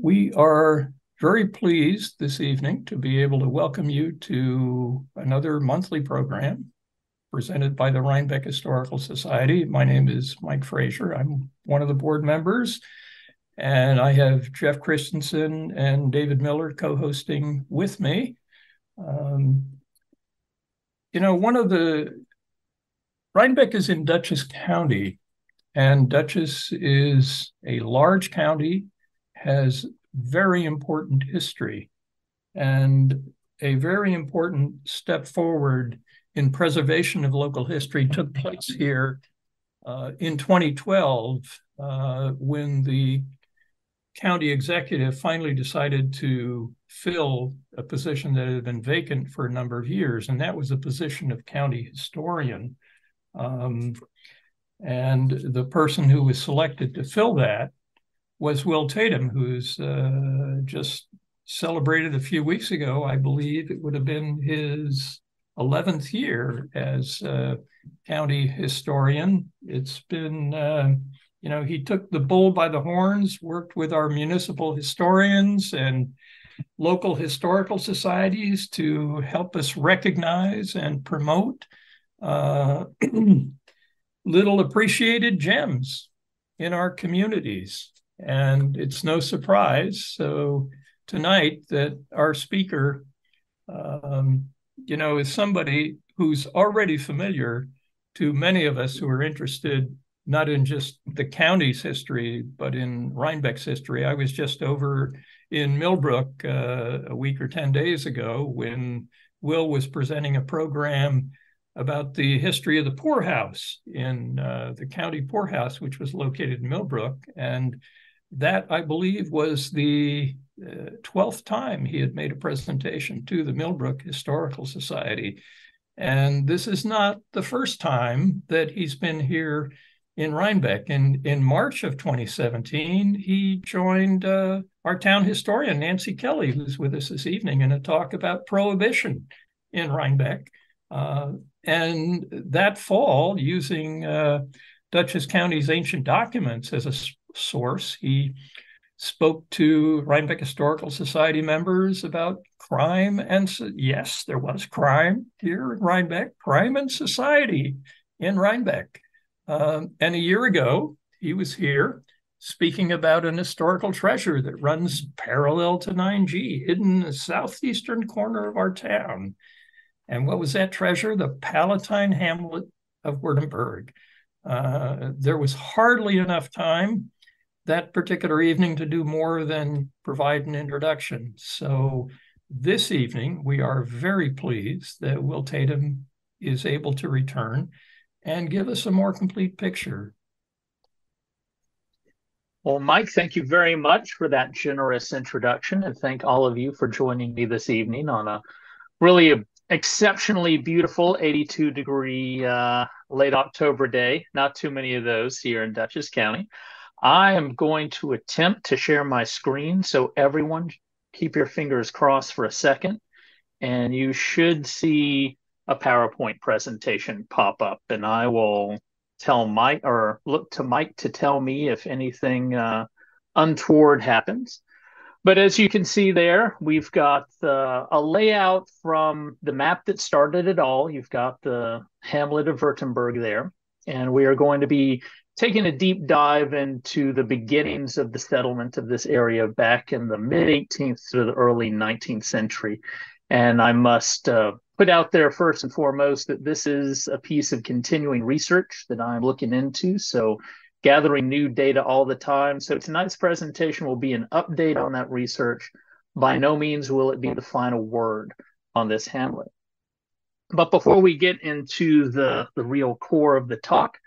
We are very pleased this evening to be able to welcome you to another monthly program presented by the Rhinebeck Historical Society. My name is Mike Frazier. I'm one of the board members, and I have Jeff Christensen and David Miller co-hosting with me. Um, you know, one of the Rhinebeck is in Dutchess County, and Dutchess is a large county has very important history and a very important step forward in preservation of local history took place here uh, in 2012 uh, when the county executive finally decided to fill a position that had been vacant for a number of years, and that was the position of county historian. Um, and the person who was selected to fill that was Will Tatum, who's uh, just celebrated a few weeks ago. I believe it would have been his 11th year as county historian. It's been, uh, you know, he took the bull by the horns, worked with our municipal historians and local historical societies to help us recognize and promote uh, little appreciated gems in our communities. And it's no surprise. So tonight that our speaker, um, you know, is somebody who's already familiar to many of us who are interested not in just the county's history, but in Rhinebeck's history. I was just over in Millbrook uh, a week or 10 days ago when Will was presenting a program about the history of the poorhouse in uh, the county poorhouse, which was located in Millbrook. And that, I believe, was the uh, 12th time he had made a presentation to the Millbrook Historical Society. And this is not the first time that he's been here in Rhinebeck. And in March of 2017, he joined uh, our town historian, Nancy Kelly, who's with us this evening, in a talk about prohibition in Rhinebeck. Uh, and that fall, using uh, Dutchess County's ancient documents as a source. He spoke to Rhinebeck Historical Society members about crime and yes, there was crime here in Rhinebeck, crime and society in Rhinebeck. Um, and a year ago, he was here speaking about an historical treasure that runs parallel to 9G, hidden in the southeastern corner of our town. And what was that treasure? The Palatine hamlet of Württemberg. Uh, there was hardly enough time that particular evening to do more than provide an introduction. So this evening, we are very pleased that Will Tatum is able to return and give us a more complete picture. Well, Mike, thank you very much for that generous introduction, and thank all of you for joining me this evening on a really exceptionally beautiful 82 degree uh, late October day. Not too many of those here in Dutchess County. I am going to attempt to share my screen. So everyone keep your fingers crossed for a second and you should see a PowerPoint presentation pop up and I will tell Mike or look to Mike to tell me if anything uh, untoward happens. But as you can see there, we've got a layout from the map that started it all. You've got the hamlet of Württemberg there. And we are going to be taking a deep dive into the beginnings of the settlement of this area back in the mid 18th to the early 19th century. And I must uh, put out there first and foremost that this is a piece of continuing research that I'm looking into. So gathering new data all the time. So tonight's presentation will be an update on that research. By no means will it be the final word on this Hamlet. But before we get into the, the real core of the talk,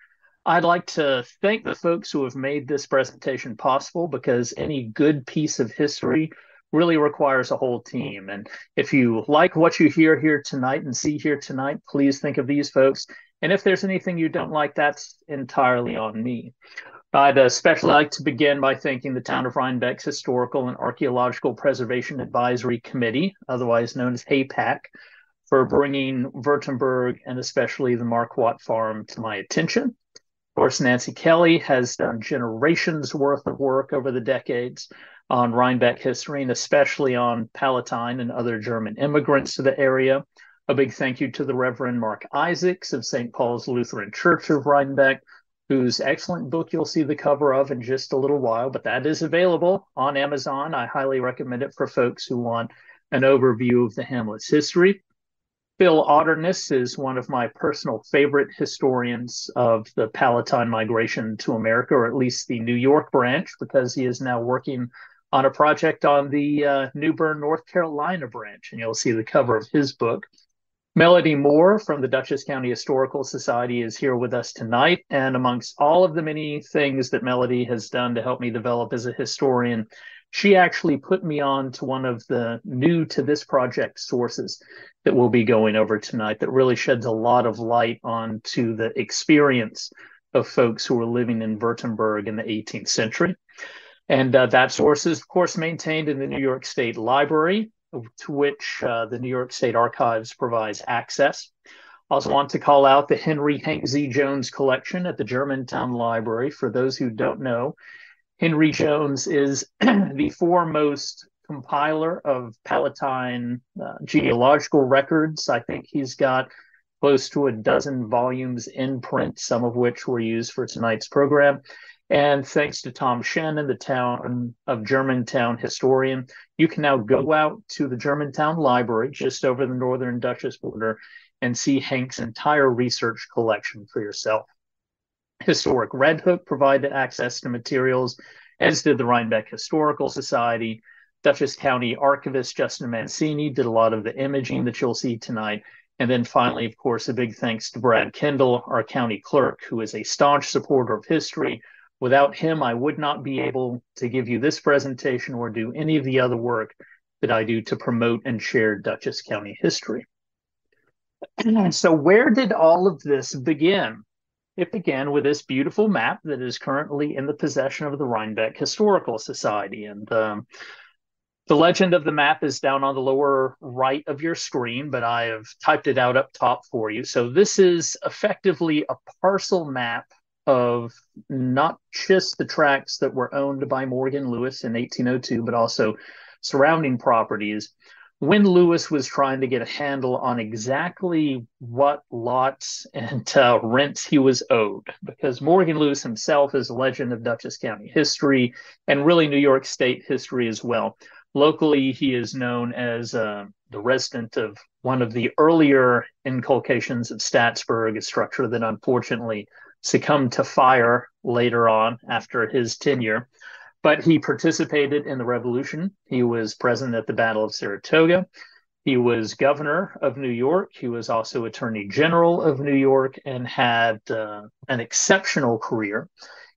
I'd like to thank the folks who have made this presentation possible because any good piece of history really requires a whole team. And if you like what you hear here tonight and see here tonight, please think of these folks and if there's anything you don't like, that's entirely on me. I'd especially like to begin by thanking the Town of Rhinebeck's Historical and Archaeological Preservation Advisory Committee, otherwise known as HAPAC, for bringing Württemberg and especially the Marquardt Farm to my attention. Of course, Nancy Kelly has done generations worth of work over the decades on Rhinebeck history and especially on Palatine and other German immigrants to the area. A big thank you to the Reverend Mark Isaacs of St. Paul's Lutheran Church of Rhinebeck, whose excellent book you'll see the cover of in just a little while, but that is available on Amazon. I highly recommend it for folks who want an overview of the hamlet's history. Phil Otterness is one of my personal favorite historians of the Palatine migration to America, or at least the New York branch, because he is now working on a project on the uh, New Bern, North Carolina branch, and you'll see the cover of his book. Melody Moore from the Dutchess County Historical Society is here with us tonight. And amongst all of the many things that Melody has done to help me develop as a historian, she actually put me on to one of the new to this project sources that we'll be going over tonight that really sheds a lot of light onto the experience of folks who were living in Württemberg in the 18th century. And uh, that source is, of course, maintained in the New York State Library, to which uh, the New York State Archives provides access. I also want to call out the Henry Hank Z. Jones collection at the Germantown Library. For those who don't know, Henry Jones is the foremost compiler of Palatine uh, genealogical records. I think he's got close to a dozen volumes in print, some of which were used for tonight's program. And thanks to Tom Shannon, the town of Germantown historian, you can now go out to the Germantown Library just over the northern Dutchess border and see Hank's entire research collection for yourself. Historic Red Hook provided access to materials, as did the Rhinebeck Historical Society. Dutchess County archivist Justin Mancini did a lot of the imaging that you'll see tonight. And then finally, of course, a big thanks to Brad Kendall, our county clerk, who is a staunch supporter of history Without him, I would not be able to give you this presentation or do any of the other work that I do to promote and share Dutchess County history. so where did all of this begin? It began with this beautiful map that is currently in the possession of the Rhinebeck Historical Society. And um, the legend of the map is down on the lower right of your screen, but I have typed it out up top for you. So this is effectively a parcel map of not just the tracts that were owned by Morgan Lewis in 1802, but also surrounding properties. When Lewis was trying to get a handle on exactly what lots and uh, rents he was owed, because Morgan Lewis himself is a legend of Dutchess County history and really New York State history as well. Locally, he is known as uh, the resident of one of the earlier inculcations of Staatsburg, a structure that unfortunately succumbed to fire later on after his tenure. But he participated in the revolution. He was present at the Battle of Saratoga. He was governor of New York. He was also attorney general of New York and had uh, an exceptional career.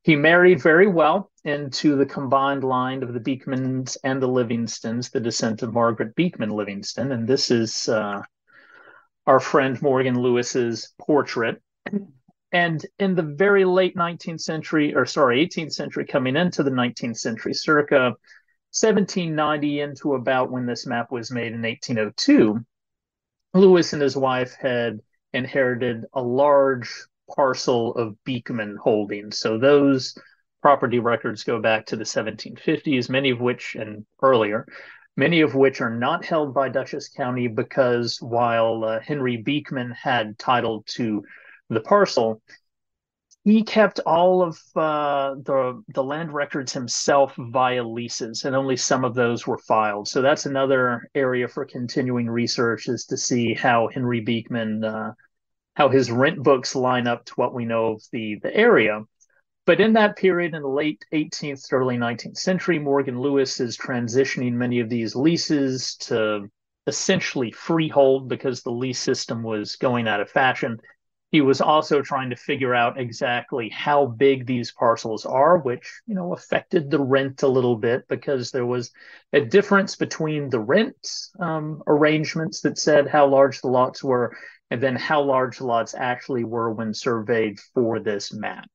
He married very well into the combined line of the Beekmans and the Livingstons, the descent of Margaret Beekman Livingston. And this is uh, our friend Morgan Lewis's portrait. And in the very late 19th century, or sorry, 18th century, coming into the 19th century, circa 1790 into about when this map was made in 1802, Lewis and his wife had inherited a large parcel of Beekman holdings. So those property records go back to the 1750s, many of which, and earlier, many of which are not held by Dutchess County because while uh, Henry Beekman had title to the parcel, he kept all of uh, the the land records himself via leases, and only some of those were filed. So that's another area for continuing research is to see how Henry Beekman, uh, how his rent books line up to what we know of the the area. But in that period, in the late 18th, early 19th century, Morgan Lewis is transitioning many of these leases to essentially freehold because the lease system was going out of fashion he was also trying to figure out exactly how big these parcels are, which you know affected the rent a little bit because there was a difference between the rent um, arrangements that said how large the lots were, and then how large the lots actually were when surveyed for this map.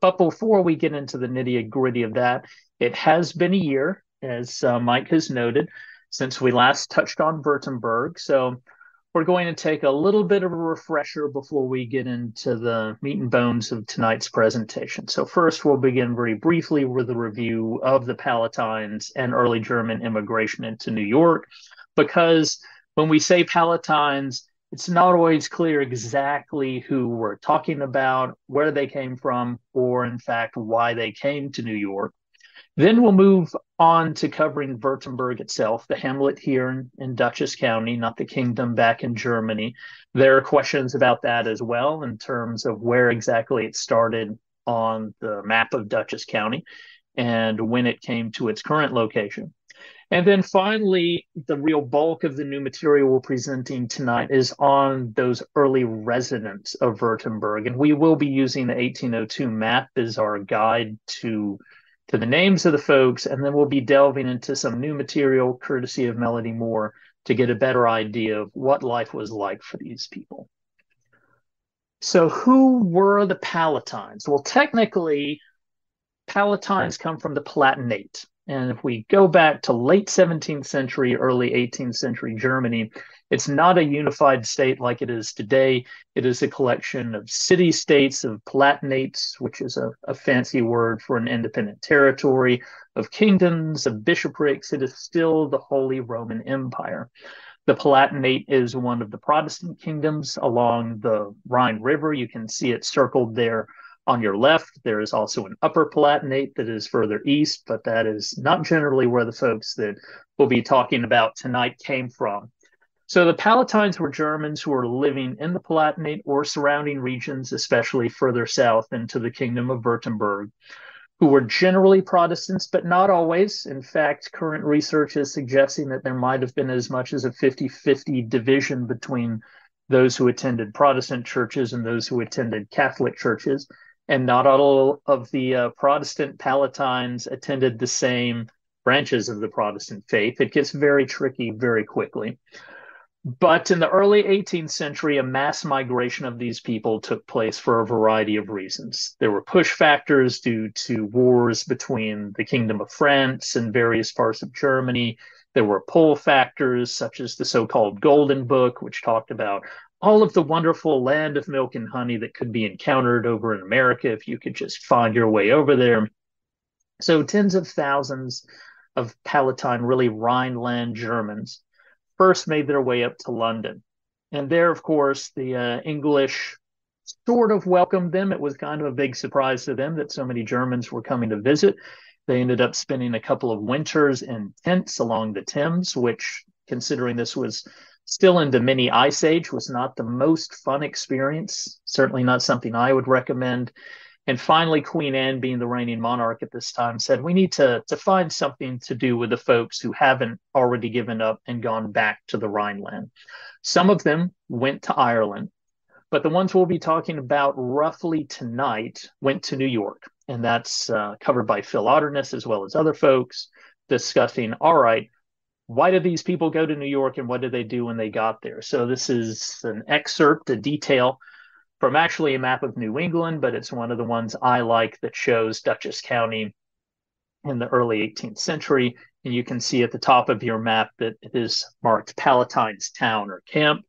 But before we get into the nitty gritty of that, it has been a year, as uh, Mike has noted, since we last touched on Württemberg. So we're going to take a little bit of a refresher before we get into the meat and bones of tonight's presentation. So first, we'll begin very briefly with a review of the Palatines and early German immigration into New York, because when we say Palatines, it's not always clear exactly who we're talking about, where they came from, or in fact, why they came to New York. Then we'll move on to covering Württemberg itself, the hamlet here in, in, Dutchess County, not the kingdom back in Germany. There are questions about that as well in terms of where exactly it started on the map of Dutchess County and when it came to its current location. And then finally, the real bulk of the new material we're presenting tonight is on those early residents of Württemberg. And we will be using the 1802 map as our guide to to the names of the folks, and then we'll be delving into some new material courtesy of Melody Moore to get a better idea of what life was like for these people. So, who were the Palatines? Well, technically, Palatines come from the Palatinate. And if we go back to late 17th century, early 18th century Germany, it's not a unified state like it is today. It is a collection of city states, of palatinates, which is a, a fancy word for an independent territory, of kingdoms, of bishoprics. It is still the Holy Roman Empire. The Palatinate is one of the Protestant kingdoms along the Rhine River. You can see it circled there on your left, there is also an upper Palatinate that is further east, but that is not generally where the folks that we'll be talking about tonight came from. So the Palatines were Germans who were living in the Palatinate or surrounding regions, especially further south into the Kingdom of Württemberg, who were generally Protestants, but not always. In fact, current research is suggesting that there might have been as much as a 50 50 division between those who attended Protestant churches and those who attended Catholic churches and not all of the uh, Protestant Palatines attended the same branches of the Protestant faith. It gets very tricky very quickly. But in the early 18th century, a mass migration of these people took place for a variety of reasons. There were push factors due to wars between the Kingdom of France and various parts of Germany. There were pull factors, such as the so called Golden Book, which talked about all of the wonderful land of milk and honey that could be encountered over in America if you could just find your way over there. So, tens of thousands of Palatine, really Rhineland Germans, first made their way up to London. And there, of course, the uh, English sort of welcomed them. It was kind of a big surprise to them that so many Germans were coming to visit. They ended up spending a couple of winters in tents along the Thames, which, considering this was still in the mini ice age was not the most fun experience certainly not something i would recommend and finally queen anne being the reigning monarch at this time said we need to, to find something to do with the folks who haven't already given up and gone back to the rhineland some of them went to ireland but the ones we'll be talking about roughly tonight went to new york and that's uh, covered by phil otterness as well as other folks discussing all right why did these people go to New York and what did they do when they got there? So this is an excerpt, a detail from actually a map of New England, but it's one of the ones I like that shows Dutchess County in the early 18th century. And you can see at the top of your map that it is marked Palatine's Town or Camp.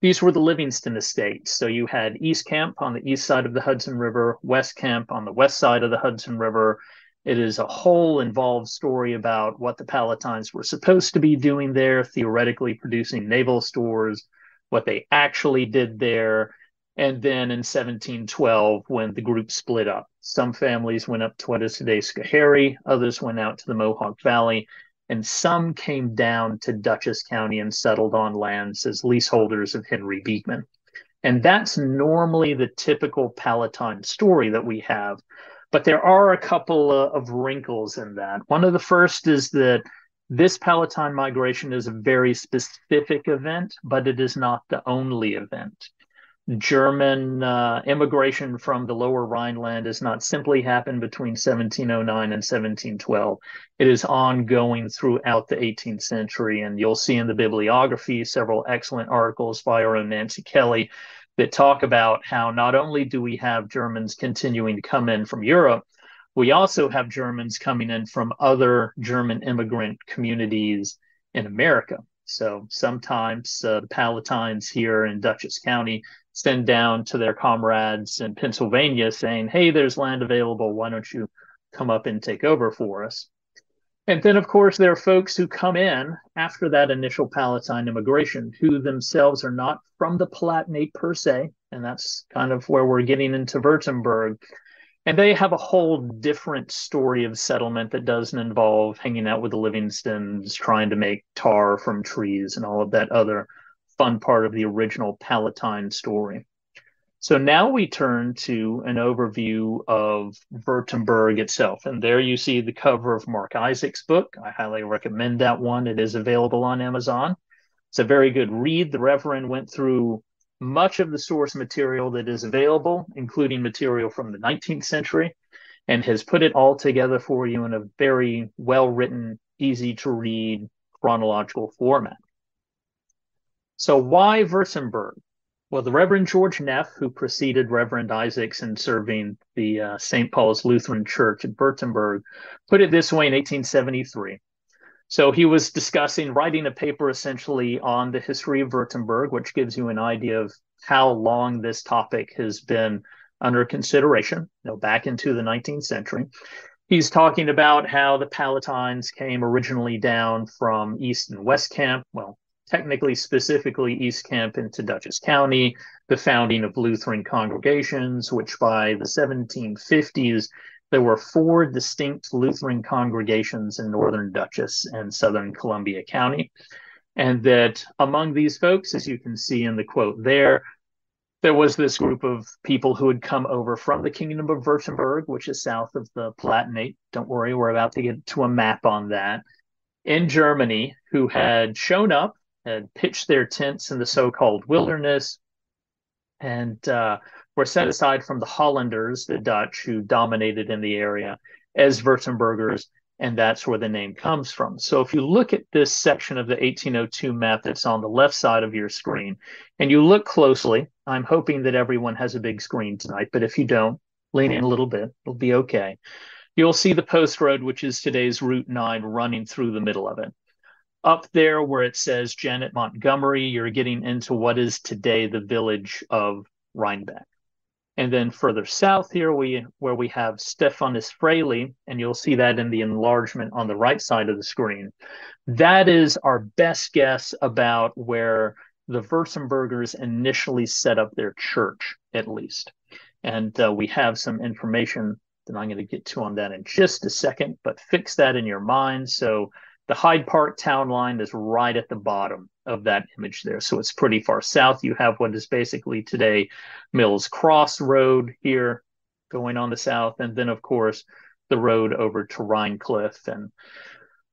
These were the Livingston estates. So you had East Camp on the east side of the Hudson River, West Camp on the west side of the Hudson River, it is a whole involved story about what the Palatines were supposed to be doing there, theoretically producing naval stores, what they actually did there. And then in 1712, when the group split up, some families went up to what is today Schoharie, others went out to the Mohawk Valley, and some came down to Dutchess County and settled on lands as leaseholders of Henry Beekman. And that's normally the typical Palatine story that we have. But there are a couple of wrinkles in that. One of the first is that this Palatine migration is a very specific event, but it is not the only event. German uh, immigration from the lower Rhineland has not simply happened between 1709 and 1712. It is ongoing throughout the 18th century, and you'll see in the bibliography several excellent articles by our own Nancy Kelly that talk about how not only do we have Germans continuing to come in from Europe, we also have Germans coming in from other German immigrant communities in America. So sometimes uh, the Palatines here in Dutchess County send down to their comrades in Pennsylvania saying, hey, there's land available. Why don't you come up and take over for us? And then, of course, there are folks who come in after that initial Palatine immigration who themselves are not from the Palatinate per se. And that's kind of where we're getting into Württemberg. And they have a whole different story of settlement that doesn't involve hanging out with the Livingstons, trying to make tar from trees, and all of that other fun part of the original Palatine story. So now we turn to an overview of Württemberg itself. And there you see the cover of Mark Isaac's book. I highly recommend that one. It is available on Amazon. It's a very good read. The Reverend went through much of the source material that is available, including material from the 19th century, and has put it all together for you in a very well written, easy to read chronological format. So, why Württemberg? Well, the Reverend George Neff, who preceded Reverend Isaacs in serving the uh, St. Paul's Lutheran Church at Württemberg, put it this way in 1873. So he was discussing writing a paper essentially on the history of Württemberg, which gives you an idea of how long this topic has been under consideration, you know, back into the 19th century. He's talking about how the Palatines came originally down from East and West Camp, well, technically specifically East Camp into Dutchess County, the founding of Lutheran congregations, which by the 1750s, there were four distinct Lutheran congregations in northern Dutchess and southern Columbia County. And that among these folks, as you can see in the quote there, there was this group of people who had come over from the Kingdom of Württemberg, which is south of the Palatinate. Don't worry, we're about to get to a map on that. In Germany, who had shown up had pitched their tents in the so-called wilderness and uh, were set aside from the Hollanders, the Dutch, who dominated in the area, as Württembergers, and that's where the name comes from. So if you look at this section of the 1802 map that's on the left side of your screen, and you look closely, I'm hoping that everyone has a big screen tonight, but if you don't, lean in a little bit, it'll be okay. You'll see the post road, which is today's Route 9, running through the middle of it up there where it says Janet Montgomery, you're getting into what is today the village of Rhinebeck. And then further south here, we where we have Stephanus Fraley, and you'll see that in the enlargement on the right side of the screen. That is our best guess about where the Württembergers initially set up their church, at least. And uh, we have some information that I'm going to get to on that in just a second, but fix that in your mind. So the Hyde Park town line is right at the bottom of that image there. So it's pretty far south. You have what is basically today Mills Cross Road here going on the south. And then, of course, the road over to Rhinecliff. And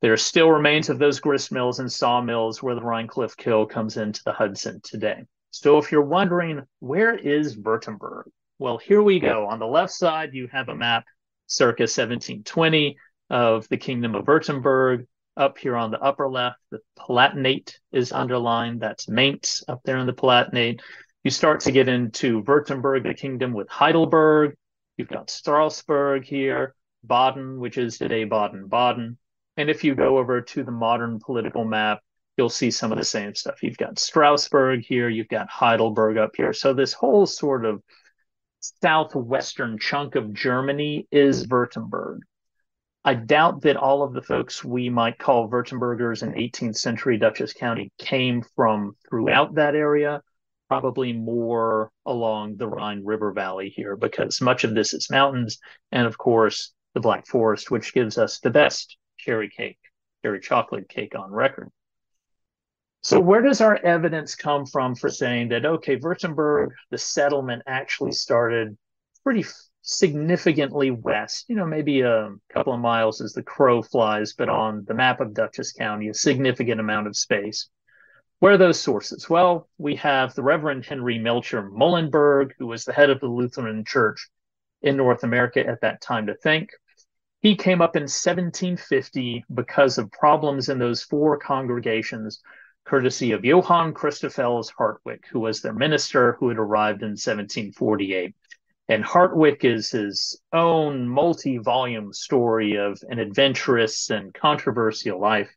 there are still remains of those grist mills and sawmills where the Rhinecliff Kill comes into the Hudson today. So if you're wondering, where is Württemberg? Well, here we go. On the left side, you have a map circa 1720 of the Kingdom of Württemberg. Up here on the upper left, the Palatinate is underlined. That's Mainz up there in the Palatinate. You start to get into Württemberg, the kingdom with Heidelberg. You've got Strasbourg here, Baden, which is today Baden Baden. And if you go over to the modern political map, you'll see some of the same stuff. You've got Strasbourg here, you've got Heidelberg up here. So this whole sort of southwestern chunk of Germany is Württemberg. I doubt that all of the folks we might call Württembergers in 18th century Dutchess County came from throughout that area, probably more along the Rhine River Valley here, because much of this is mountains. And of course, the Black Forest, which gives us the best cherry cake, cherry chocolate cake on record. So, where does our evidence come from for saying that, okay, Württemberg, the settlement actually started pretty significantly west, you know, maybe a couple of miles as the crow flies, but on the map of Dutchess County, a significant amount of space. Where are those sources? Well, we have the Reverend Henry Melchior Muhlenberg, who was the head of the Lutheran Church in North America at that time to think. He came up in 1750 because of problems in those four congregations, courtesy of Johann Christophels Hartwick, who was their minister who had arrived in 1748. And Hartwick is his own multi volume story of an adventurous and controversial life.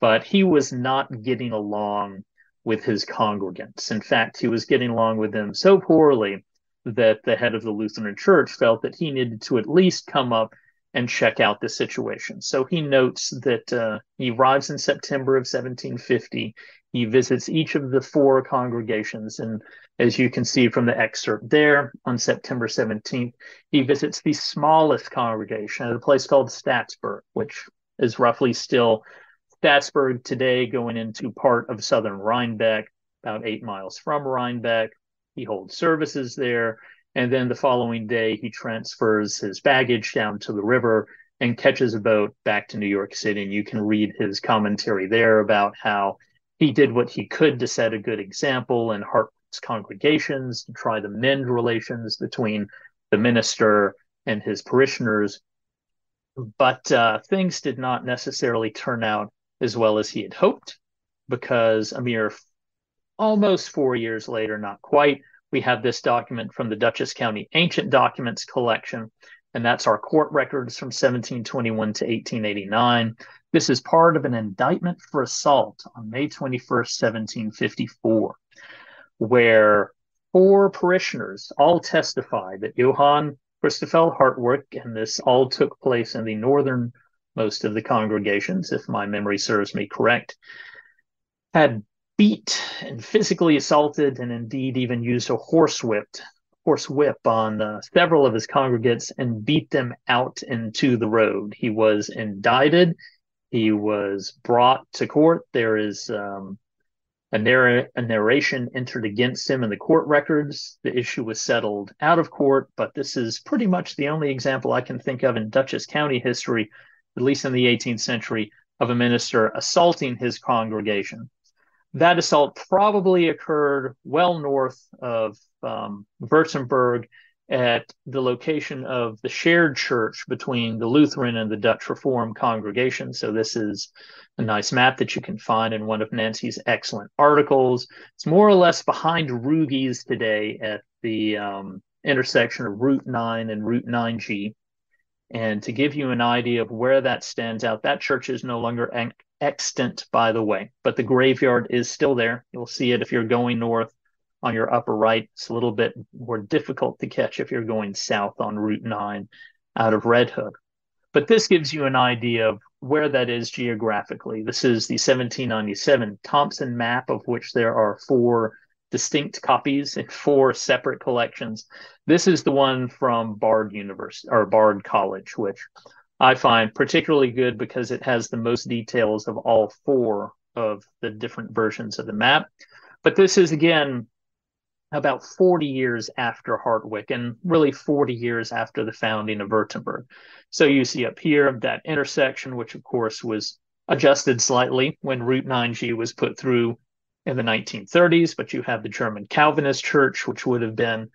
but he was not getting along with his congregants. In fact, he was getting along with them so poorly that the head of the Lutheran Church felt that he needed to at least come up and check out the situation. So he notes that uh, he arrives in September of 1750. He visits each of the four congregations. And as you can see from the excerpt there, on September 17th, he visits the smallest congregation at a place called Staatsburg, which is roughly still Staatsburg today, going into part of southern Rhinebeck, about eight miles from Rhinebeck. He holds services there. And then the following day, he transfers his baggage down to the river and catches a boat back to New York City. And you can read his commentary there about how he did what he could to set a good example in Hartwick's congregations to try to mend relations between the minister and his parishioners. But uh, things did not necessarily turn out as well as he had hoped because a mere almost four years later, not quite, we have this document from the Dutchess County Ancient Documents Collection, and that's our court records from 1721 to 1889. This is part of an indictment for assault on May 21st, 1754, where four parishioners all testify that Johann Christoffel Hartwick, and this all took place in the northernmost of the congregations, if my memory serves me correct, had beat and physically assaulted and indeed even used a horsewhip horse whip on uh, several of his congregants and beat them out into the road. He was indicted. He was brought to court. There is um, a, narr- a narration entered against him in the court records. The issue was settled out of court, but this is pretty much the only example I can think of in Dutchess County history, at least in the 18th century, of a minister assaulting his congregation that assault probably occurred well north of um, Württemberg at the location of the shared church between the Lutheran and the Dutch Reformed congregation. So this is a nice map that you can find in one of Nancy's excellent articles. It's more or less behind Ruge's today at the um, intersection of Route 9 and Route 9G. And to give you an idea of where that stands out, that church is no longer extant, by the way, but the graveyard is still there. You'll see it if you're going north on your upper right. It's a little bit more difficult to catch if you're going south on Route 9 out of Red Hook. But this gives you an idea of where that is geographically. This is the 1797 Thompson map, of which there are four distinct copies in four separate collections. This is the one from Bard University or Bard College, which I find particularly good because it has the most details of all four of the different versions of the map. But this is again about 40 years after Hartwick and really 40 years after the founding of Württemberg. So you see up here that intersection, which of course was adjusted slightly when Route 9G was put through in the 1930s, but you have the German Calvinist church, which would have been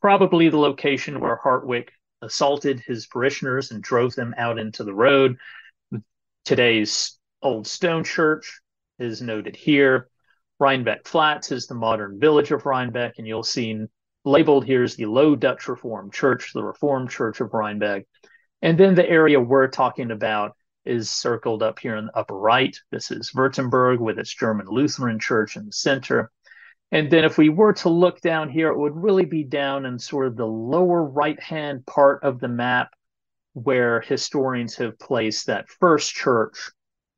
probably the location where Hartwick assaulted his parishioners and drove them out into the road. Today's old stone church is noted here. Rhinebeck Flats is the modern village of Rhinebeck, and you'll see labeled here is the Low Dutch Reformed Church, the Reformed Church of Rhinebeck. And then the area we're talking about is circled up here in the upper right. This is Württemberg with its German Lutheran Church in the center. And then if we were to look down here, it would really be down in sort of the lower right-hand part of the map where historians have placed that first church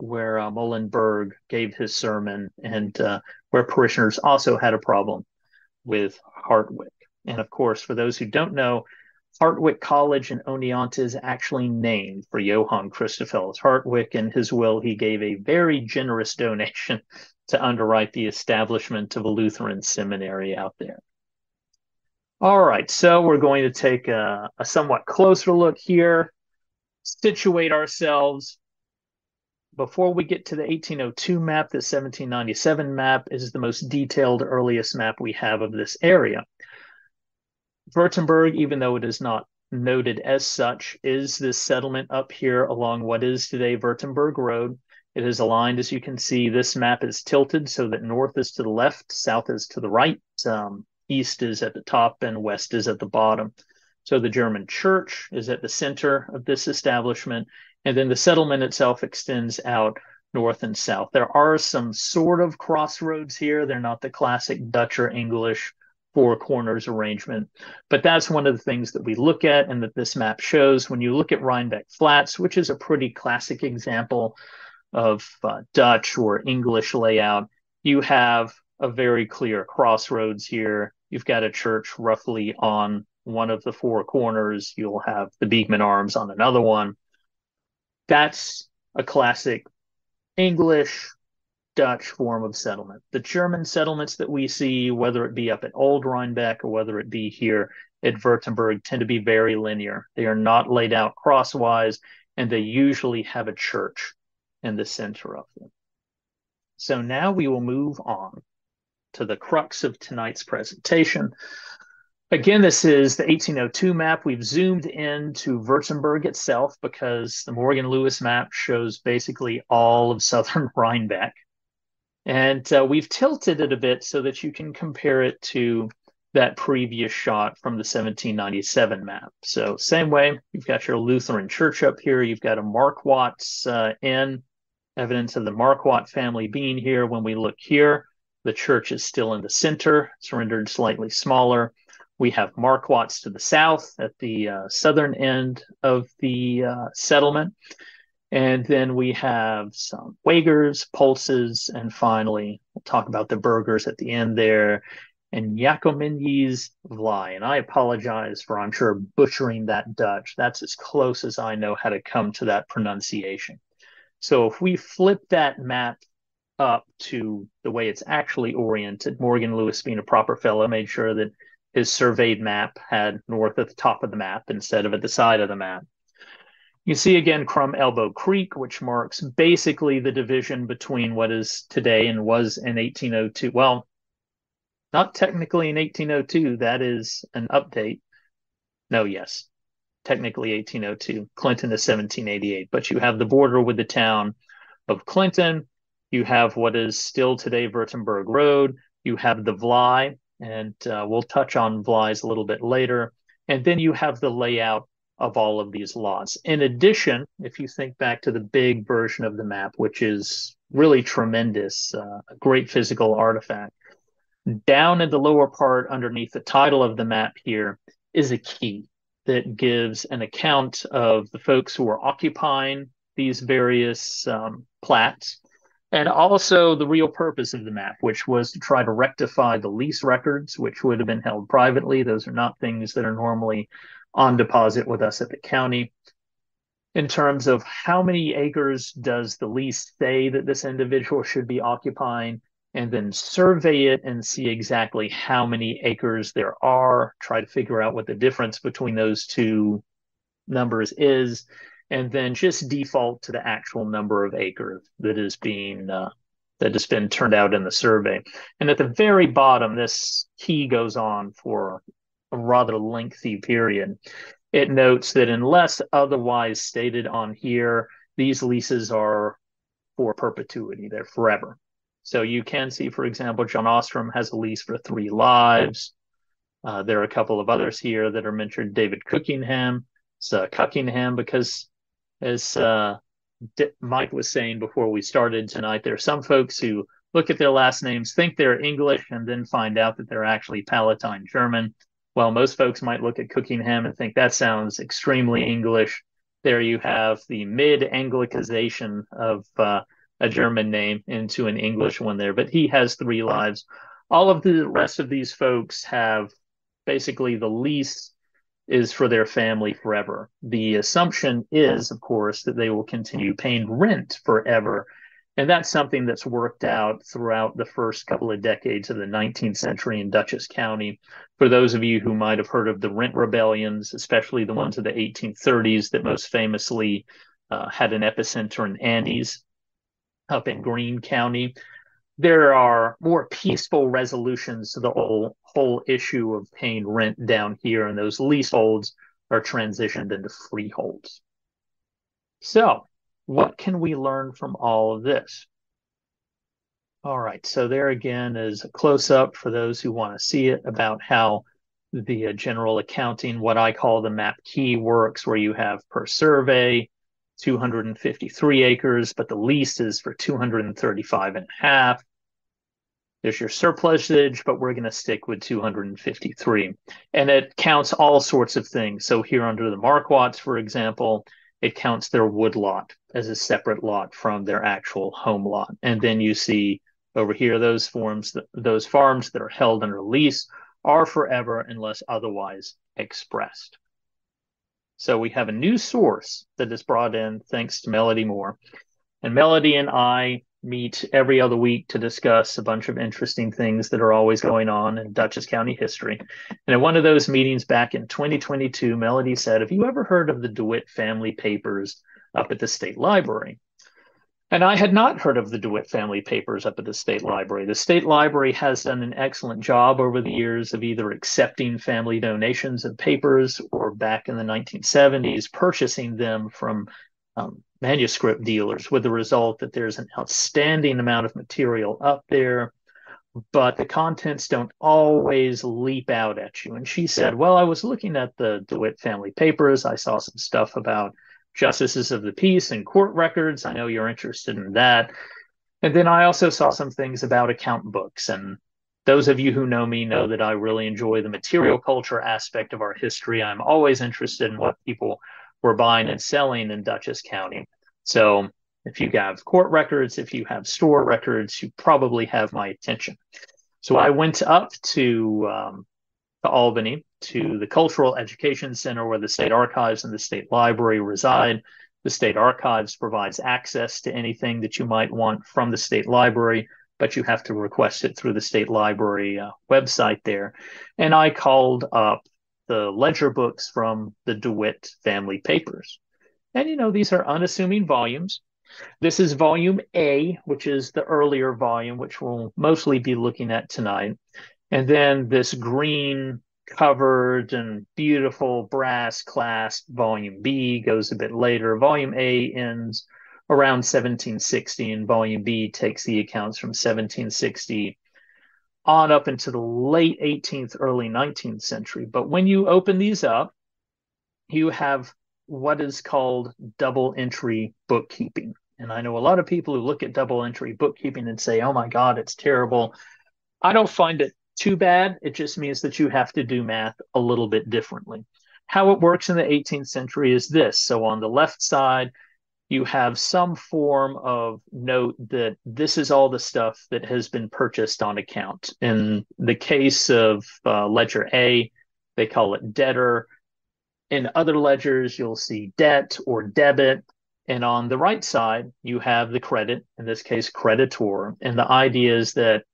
where uh, Muhlenberg gave his sermon and uh, where parishioners also had a problem with Hartwick. And of course, for those who don't know, Hartwick College in Oneonta is actually named for Johann Christophel Hartwick. In his will, he gave a very generous donation to underwrite the establishment of a Lutheran seminary out there. All right, so we're going to take a, a somewhat closer look here, situate ourselves. Before we get to the 1802 map, the 1797 map is the most detailed, earliest map we have of this area. Württemberg, even though it is not noted as such, is this settlement up here along what is today Württemberg Road. It is aligned, as you can see, this map is tilted so that north is to the left, south is to the right, um, east is at the top, and west is at the bottom. So the German church is at the center of this establishment, and then the settlement itself extends out north and south. There are some sort of crossroads here. They're not the classic Dutch or English four corners arrangement, but that's one of the things that we look at and that this map shows. When you look at Rhinebeck Flats, which is a pretty classic example of uh, Dutch or English layout, you have a very clear crossroads here. You've got a church roughly on one of the four corners. You'll have the Beekman Arms on another one. That's a classic English Dutch form of settlement. The German settlements that we see, whether it be up at Old Rhinebeck or whether it be here at Württemberg, tend to be very linear. They are not laid out crosswise, and they usually have a church in the center of them. So now we will move on to the crux of tonight's presentation. Again, this is the 1802 map. We've zoomed in to Württemberg itself because the Morgan Lewis map shows basically all of southern Rhinebeck. And uh, we've tilted it a bit so that you can compare it to that previous shot from the 1797 map. So same way, you've got your Lutheran church up here. You've got a Marquardt uh, Inn, evidence of the Marquardt family being here. When we look here, the church is still in the center. It's rendered slightly smaller. We have Marquardts to the south at the uh, southern end of the uh, settlement. And then we have some Wagers, Pulses, and finally, we'll talk about the burgers at the end there, and Jacominji's Vlaai. And I apologize for, I'm sure, butchering that Dutch. That's as close as I know how to come to that pronunciation. So if we flip that map up to the way it's actually oriented, Morgan Lewis, being a proper fellow, made sure that his surveyed map had north at the top of the map instead of at the side of the map. You see again Crum Elbow Creek, which marks basically the division between what is today and was in 1802. Well, not technically in 1802. That is an update. No, yes, technically 1802. Clinton is 1788. But you have the border with the town of Clinton. You have what is still today Württemberg Road. You have the Vlaai, and uh, we'll touch on Vlies a little bit later. And then you have the layout of all of these lots. In addition, if you think back to the big version of the map, which is really tremendous, uh, a great physical artifact, down in the lower part underneath the title of the map here is a key that gives an account of the folks who are occupying these various um, plats and also the real purpose of the map, which was to try to rectify the lease records, which would have been held privately. Those are not things that are normally on deposit with us at the county. In terms of how many acres does the lease say that this individual should be occupying, and then survey it and see exactly how many acres there are, try to figure out what the difference between those two numbers is, and then just default to the actual number of acres that is being uh, that has been turned out in the survey. And at the very bottom, this key goes on for a rather lengthy period. It notes that unless otherwise stated on here, these leases are for perpetuity, they're forever. So you can see, for example, John Ostrom has a lease for three lives. Uh, there are a couple of others here that are mentioned. David Cookingham, it's uh, Cuckingham because as uh, Mike was saying before we started tonight, there are some folks who look at their last names, think they're English, and then find out that they're actually Palatine German. While most folks might look at Cookingham and think that sounds extremely English. There you have the mid Anglicization of uh, a German name into an English one there, but he has three lives. All of the rest of these folks have basically the lease is for their family forever. The assumption is, of course, that they will continue paying rent forever. And that's something that's worked out throughout the first couple of decades of the 19th century in Dutchess County. For those of you who might have heard of the rent rebellions, especially the ones of the 1830s that most famously uh, had an epicenter in Andes up in Greene County, there are more peaceful resolutions to the whole whole issue of paying rent down here, and those leaseholds are transitioned into freeholds. So, what can we learn from all of this? All right, so there again is a close up for those who want to see it about how the uh, general accounting, what I call the map key works, where you have per survey, 253 acres, but the lease is for 235 and a half. There's your surplusage, but we're going to stick with 253. And it counts all sorts of things. So here under the Marquardts, for example, it counts their wood lot as a separate lot from their actual home lot. And then you see over here those forms, those farms that are held under lease are forever unless otherwise expressed. So we have a new source that is brought in thanks to Melody Moore. And Melody and I meet every other week to discuss a bunch of interesting things that are always going on in Dutchess County history. And at one of those meetings back in 2022, Melody said, Have you ever heard of the DeWitt family papers up at the state library? And I had not heard of the DeWitt family papers up at the state library. The state library has done an excellent job over the years of either accepting family donations of papers or back in the 1970s, purchasing them from um, manuscript dealers with the result that there's an outstanding amount of material up there but the contents don't always leap out at you. And she said well i was looking at the dewitt family papers. I saw some stuff about justices of the peace and court records. I know you're interested in that. And then i also saw some things about account books. And those of you who know me know that i really enjoy the material culture aspect of our history. I'm always interested in what people were buying and selling in Dutchess County. So if you have court records, if you have store records, you probably have my attention. So I went up to, um, to Albany to the Cultural Education Center where the state archives and the state library reside. The state archives provides access to anything that you might want from the state library, but you have to request it through the state library uh, website there. And I called up the ledger books from the DeWitt family papers. And, you know, these are unassuming volumes. This is volume A, which is the earlier volume, which we'll mostly be looking at tonight. And then this green covered and beautiful brass clasped volume B goes a bit later. Volume A ends around 1760, and volume B takes the accounts from 1760 on up into the late 18th, early 19th century. But when you open these up, you have what is called double entry bookkeeping. And I know a lot of people who look at double entry bookkeeping and say, oh my God, it's terrible. I don't find it too bad. It just means that you have to do math a little bit differently. How it works in the 18th century is this. So on the left side, you have some form of note that this is all the stuff that has been purchased on account. In the case of uh, ledger A, they call it debtor. In other ledgers, you'll see debt or debit. And on the right side, you have the credit, in this case, creditor. And the idea is that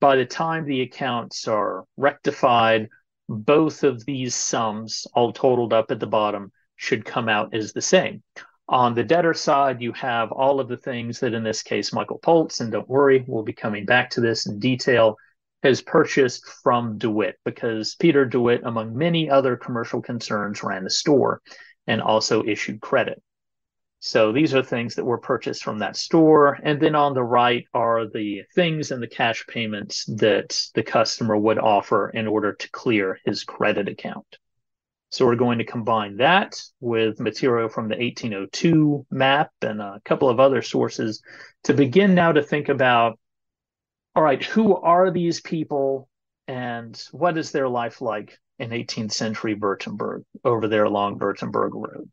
by the time the accounts are rectified, both of these sums, all totaled up at the bottom, should come out as the same. On the debtor side, you have all of the things that in this case, Michael Poltz, and don't worry, we'll be coming back to this in detail, has purchased from DeWitt because Peter DeWitt, among many other commercial concerns, ran the store and also issued credit. So these are things that were purchased from that store. And then on the right are the things and the cash payments that the customer would offer in order to clear his credit account. So we're going to combine that with material from the 1802 map and a couple of other sources to begin now to think about all right, who are these people and what is their life like in 18th century Württemberg over there along Württemberg Road?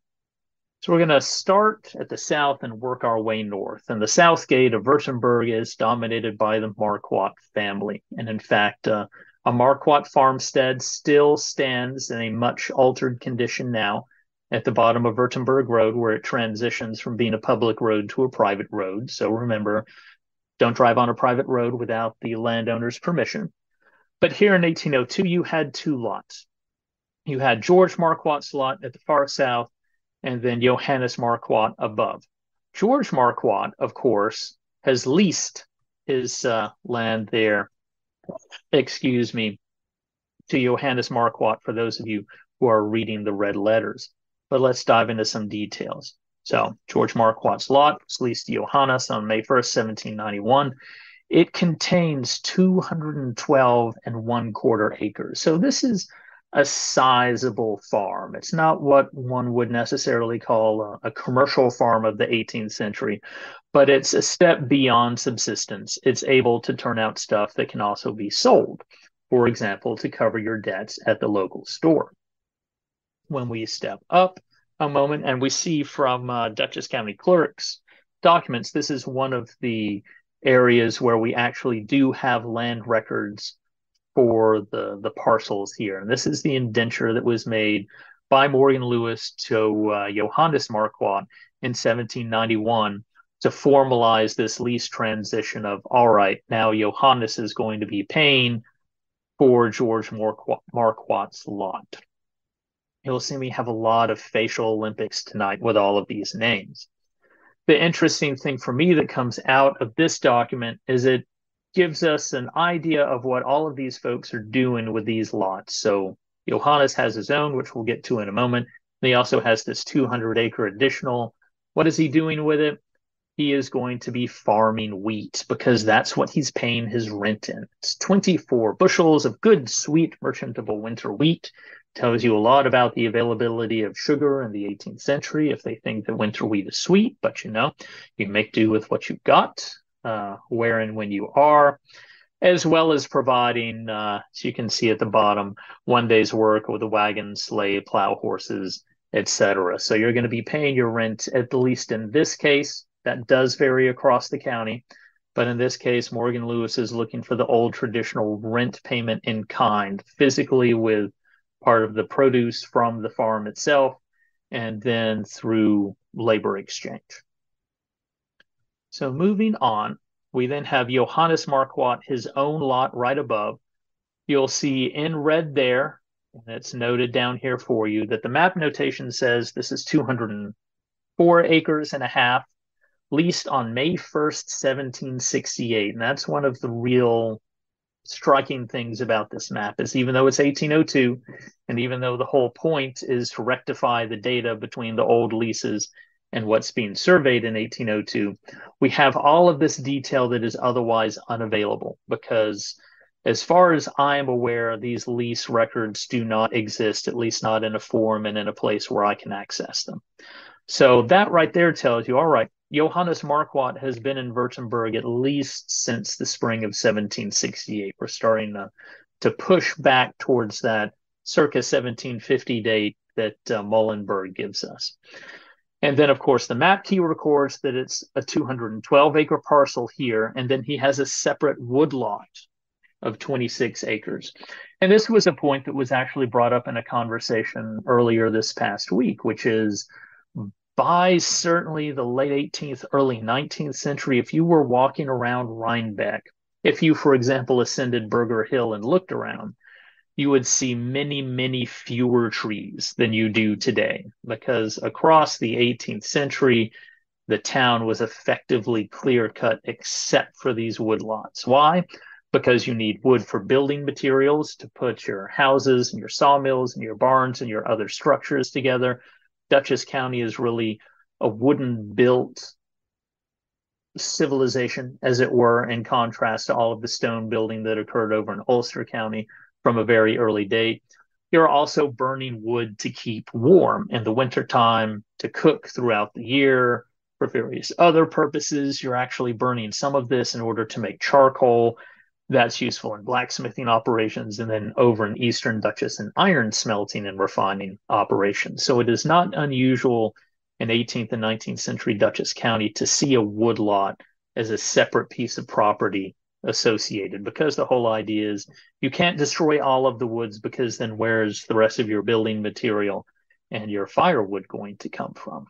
So we're going to start at the south and work our way north. And the south gate of Württemberg is dominated by the Marquardt family. And in fact, uh, a Marquardt farmstead still stands in a much altered condition now at the bottom of Württemberg Road, where it transitions from being a public road to a private road. So remember, don't drive on a private road without the landowner's permission. But here in 1802, you had two lots. You had George Marquardt's lot at the far south, and then Johannes Marquardt above. George Marquardt, of course, has leased his uh, land there excuse me, to Johannes Marquardt for those of you who are reading the red letters. But let's dive into some details. So, George Marquardt's lot was leased to Johannes on May 1st, 1791. It contains 212 and one quarter acres. So, this is a sizable farm. It's not what one would necessarily call a, a, commercial farm of the 18th century, but it's a step beyond subsistence. It's able to turn out stuff that can also be sold, for example, to cover your debts at the local store. When we step up a moment and we see from uh, Dutchess County Clerk's documents, this is one of the areas where we actually do have land records for the the parcels here. And this is the indenture that was made by Morgan Lewis to uh, Johannes Marquardt in 1791 to formalize this lease transition of all right, now Johannes is going to be paying for George Marquardt's lot. You'll see me have a lot of facial Olympics tonight with all of these names. The interesting thing for me that comes out of this document is it gives us an idea of what all of these folks are doing with these lots. So Johannes has his own, which we'll get to in a moment. And he also has this 200 acre additional. What is he doing with it? He is going to be farming wheat because that's what he's paying his rent in. It's 24 bushels of good, sweet, merchantable winter wheat. Tells you a lot about the availability of sugar in the 18th century if they think that winter wheat is sweet, but you know, you make do with what you've got uh, where and when you are, as well as providing, uh, as you can see at the bottom, one day's work with a wagon, sleigh, plow horses, etc. So you're going to be paying your rent, at least in this case. That does vary across the county. But in this case, Morgan Lewis is looking for the old traditional rent payment in kind, physically with part of the produce from the farm itself, and then through labor exchange. So moving on, we then have Johannes Marquardt, his own lot right above. You'll see in red there, and it's noted down here for you, that the map notation says this is 204 acres and a half, leased on May 1st, 1768. And that's one of the real striking things about this map is even though it's 1802 and even though the whole point is to rectify the data between the old leases and what's being surveyed in 1802, we have all of this detail that is otherwise unavailable because, as far as I am aware, these lease records do not exist, at least not in a form and in a place where I can access them. So that right there tells you, all right, Johannes Marquardt has been in Württemberg at least since the spring of 1768. We're starting to, to push back towards that circa 1750 date that uh, Muhlenberg gives us. And then, of course, the map key records that it's a 212 acre parcel here. And then he has a separate woodlot of 26 acres. And this was a point that was actually brought up in a conversation earlier this past week, which is by certainly the late 18th, early 19th century, if you were walking around Rhinebeck, if you, for example, ascended Burger Hill and looked around, you would see many, many fewer trees than you do today because across the 18th century, the town was effectively clear cut except for these woodlots. Why? Because you need wood for building materials to put your houses and your sawmills and your barns and your other structures together. Dutchess County is really a wooden built civilization, as it were, in contrast to all of the stone building that occurred over in Ulster County, from a very early date. You're also burning wood to keep warm in the wintertime, to cook throughout the year for various other purposes. You're actually burning some of this in order to make charcoal. That's useful in blacksmithing operations and then over in Eastern Dutchess and iron smelting and refining operations. So it is not unusual in 18th and 19th century Dutchess County to see a woodlot as a separate piece of property associated because the whole idea is you can't destroy all of the woods because then where's the rest of your building material and your firewood going to come from?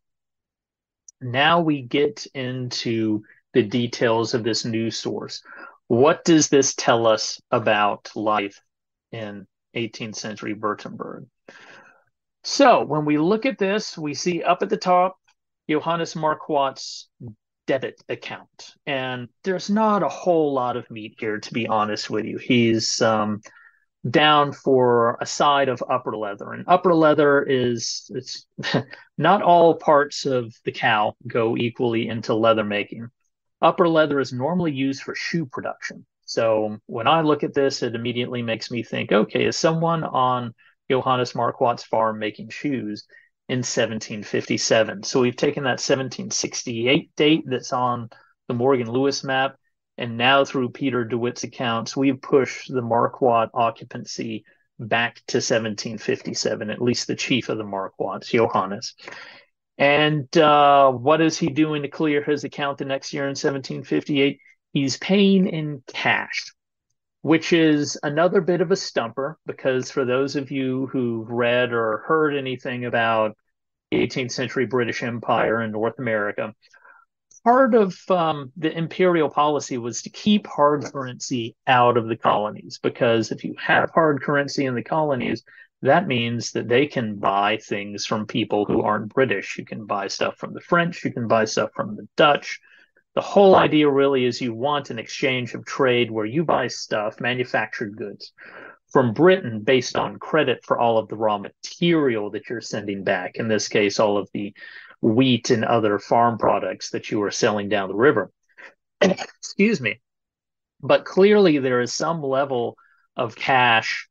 Now we get into the details of this news source. What does this tell us about life in 18th century Württemberg? So when we look at this, we see up at the top Johannes Marquardt's debit account. And there's not a whole lot of meat here, to be honest with you. He's um, down for a side of upper leather. And upper leather is it's not all parts of the cow go equally into leather making. Upper leather is normally used for shoe production. So when I look at this, it immediately makes me think, okay, is someone on Johannes Marquardt's farm making shoes in 1757. So we've taken that 1768 date that's on the Morgan Lewis map, and now through Peter DeWitt's accounts, we've pushed the Marquardt occupancy back to 1757, at least the chief of the Marquardts, Johannes. And uh, what is he doing to clear his account the next year in 1758? He's paying in cash, which is another bit of a stumper because for those of you who've read or heard anything about 18th century British Empire in North America, part of um, the imperial policy was to keep hard currency out of the colonies because if you have hard currency in the colonies, that means that they can buy things from people who aren't British. You can buy stuff from the French, you can buy stuff from the Dutch. The whole idea really is you want an exchange of trade where you buy stuff, manufactured goods, from Britain based on credit for all of the raw material that you're sending back. In this case, all of the wheat and other farm products that you are selling down the river. Excuse me. But clearly, there is some level of cash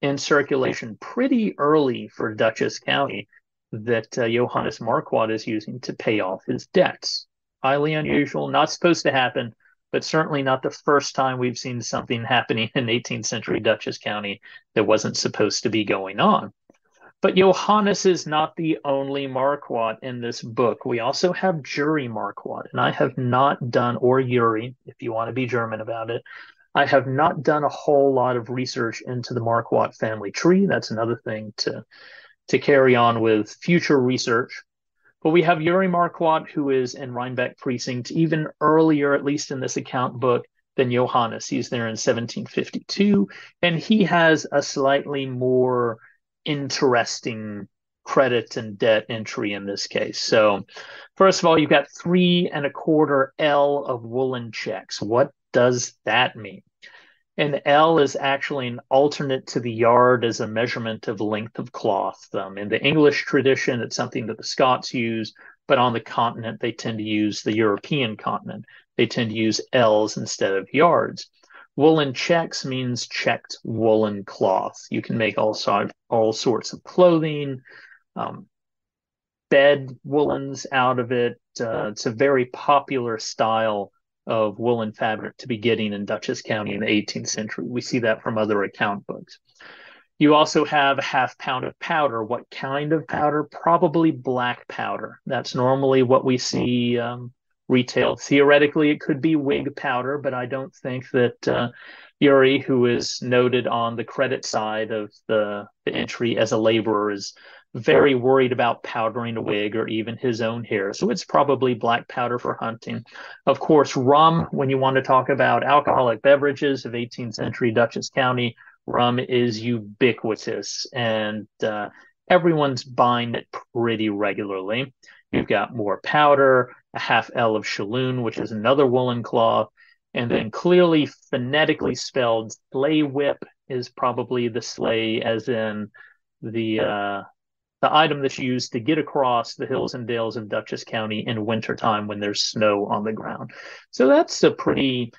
in circulation pretty early for Dutchess County that uh, Johannes Marquardt is using to pay off his debts. Highly unusual, not supposed to happen, but certainly not the first time we've seen something happening in 18th century Dutchess County that wasn't supposed to be going on. But Johannes is not the only Marquardt in this book. We also have Juri Marquardt, and I have not done, or Yuri, if you want to be German about it, I have not done a whole lot of research into the Marquardt family tree. That's another thing to to carry on with future research. But we have Yuri Marquardt, who is in Rhinebeck precinct even earlier, at least in this account book, than Johannes. He's there in 1752, and he has a slightly more interesting credit and debt entry in this case. So, first of all, you've got three and a quarter L of woolen checks. What does that mean? And L is actually an alternate to the yard as a measurement of length of cloth. Um, in the English tradition, it's something that the Scots use, but on the continent, they tend to use the European continent. They tend to use L's instead of yards. Woolen checks means checked woolen cloth. You can make all, all sorts of clothing, um, bed woolens out of it. Uh, it's a very popular style of woolen fabric to be getting in Dutchess County in the 18th century. We see that from other account books. You also have a half pound of powder. What kind of powder? Probably black powder. That's normally what we see um, retail. Theoretically, it could be wig powder, but I don't think that uh, Yuri, who is noted on the credit side of the, the entry as a laborer, is very worried about powdering a wig or even his own hair. So it's probably black powder for hunting. Of course, rum, when you want to talk about alcoholic beverages of 18th century Dutchess County, rum is ubiquitous and uh, everyone's buying it pretty regularly. You've got more powder, a half L of Shalloon, which is another woolen cloth, and then clearly phonetically spelled sleigh whip is probably the sleigh as in the uh, the item that's used to get across the hills and dales of Dutchess County in wintertime when there's snow on the ground. So that's a pretty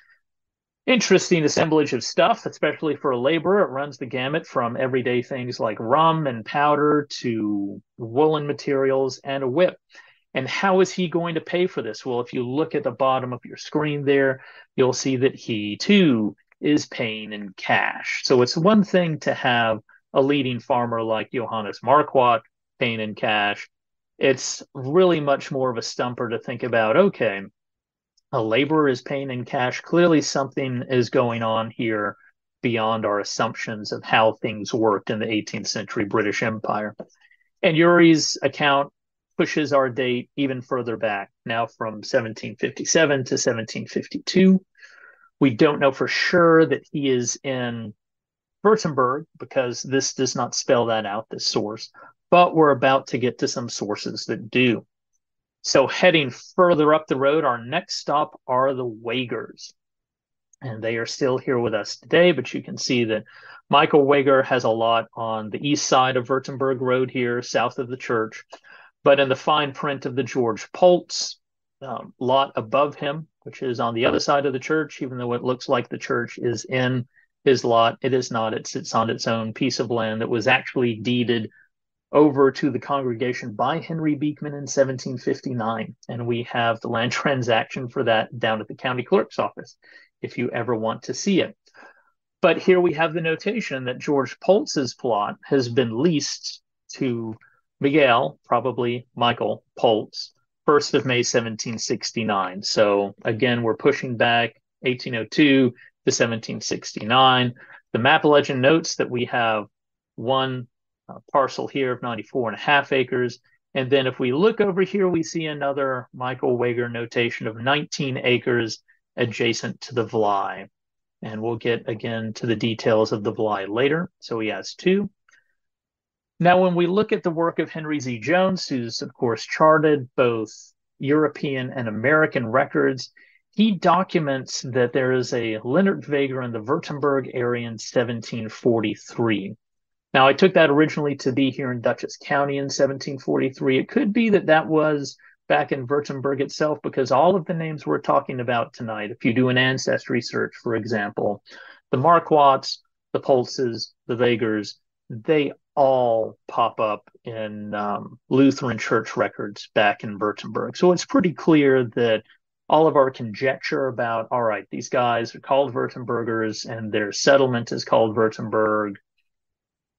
interesting assemblage of stuff, especially for a laborer. It runs the gamut from everyday things like rum and powder to woolen materials and a whip. And how is he going to pay for this? Well, if you look at the bottom of your screen there, you'll see that he too is paying in cash. So it's one thing to have a leading farmer like Johannes Marquardt paying in cash. It's really much more of a stumper to think about okay, a laborer is paying in cash. Clearly, something is going on here beyond our assumptions of how things worked in the 18th century British Empire. And Yuri's account pushes our date even further back, now from 1757 to 1752. We don't know for sure that he is in Württemberg because this does not spell that out, this source, but we're about to get to some sources that do. So, heading further up the road, our next stop are the Wagers. And they are still here with us today, but you can see that Michael Wager has a lot on the east side of Württemberg Road here, south of the church. But in the fine print of the George Poltz um, lot above him, which is on the other side of the church, even though it looks like the church is in his lot. It is not. It sits on its own piece of land that was actually deeded over to the congregation by Henry Beekman in 1759. And we have the land transaction for that down at the county clerk's office if you ever want to see it. But here we have the notation that George Poltz's plot has been leased to Miguel, probably Michael Poltz, 1st of May 1769. So again, we're pushing back 1802 to 1769. The map legend notes that we have one Uh, parcel here of 94 and a half acres. And then if we look over here, we see another Michael Wager notation of 19 acres adjacent to the Vlaai. And we'll get again to the details of the Vlaai later. So he has two. Now, when we look at the work of Henry Z. Jones, who's of course charted both European and American records, he documents that there is a Leonard Vager in the Württemberg area in 1743. Now, I took that originally to be here in Dutchess County in 1743. It could be that that was back in Württemberg itself, because all of the names we're talking about tonight, if you do an ancestry search, for example, the Marquards, the Poltzes, the Vagers, they all pop up in um, Lutheran church records back in Württemberg. So it's pretty clear that all of our conjecture about, all right, these guys are called Württembergers and their settlement is called Württemberg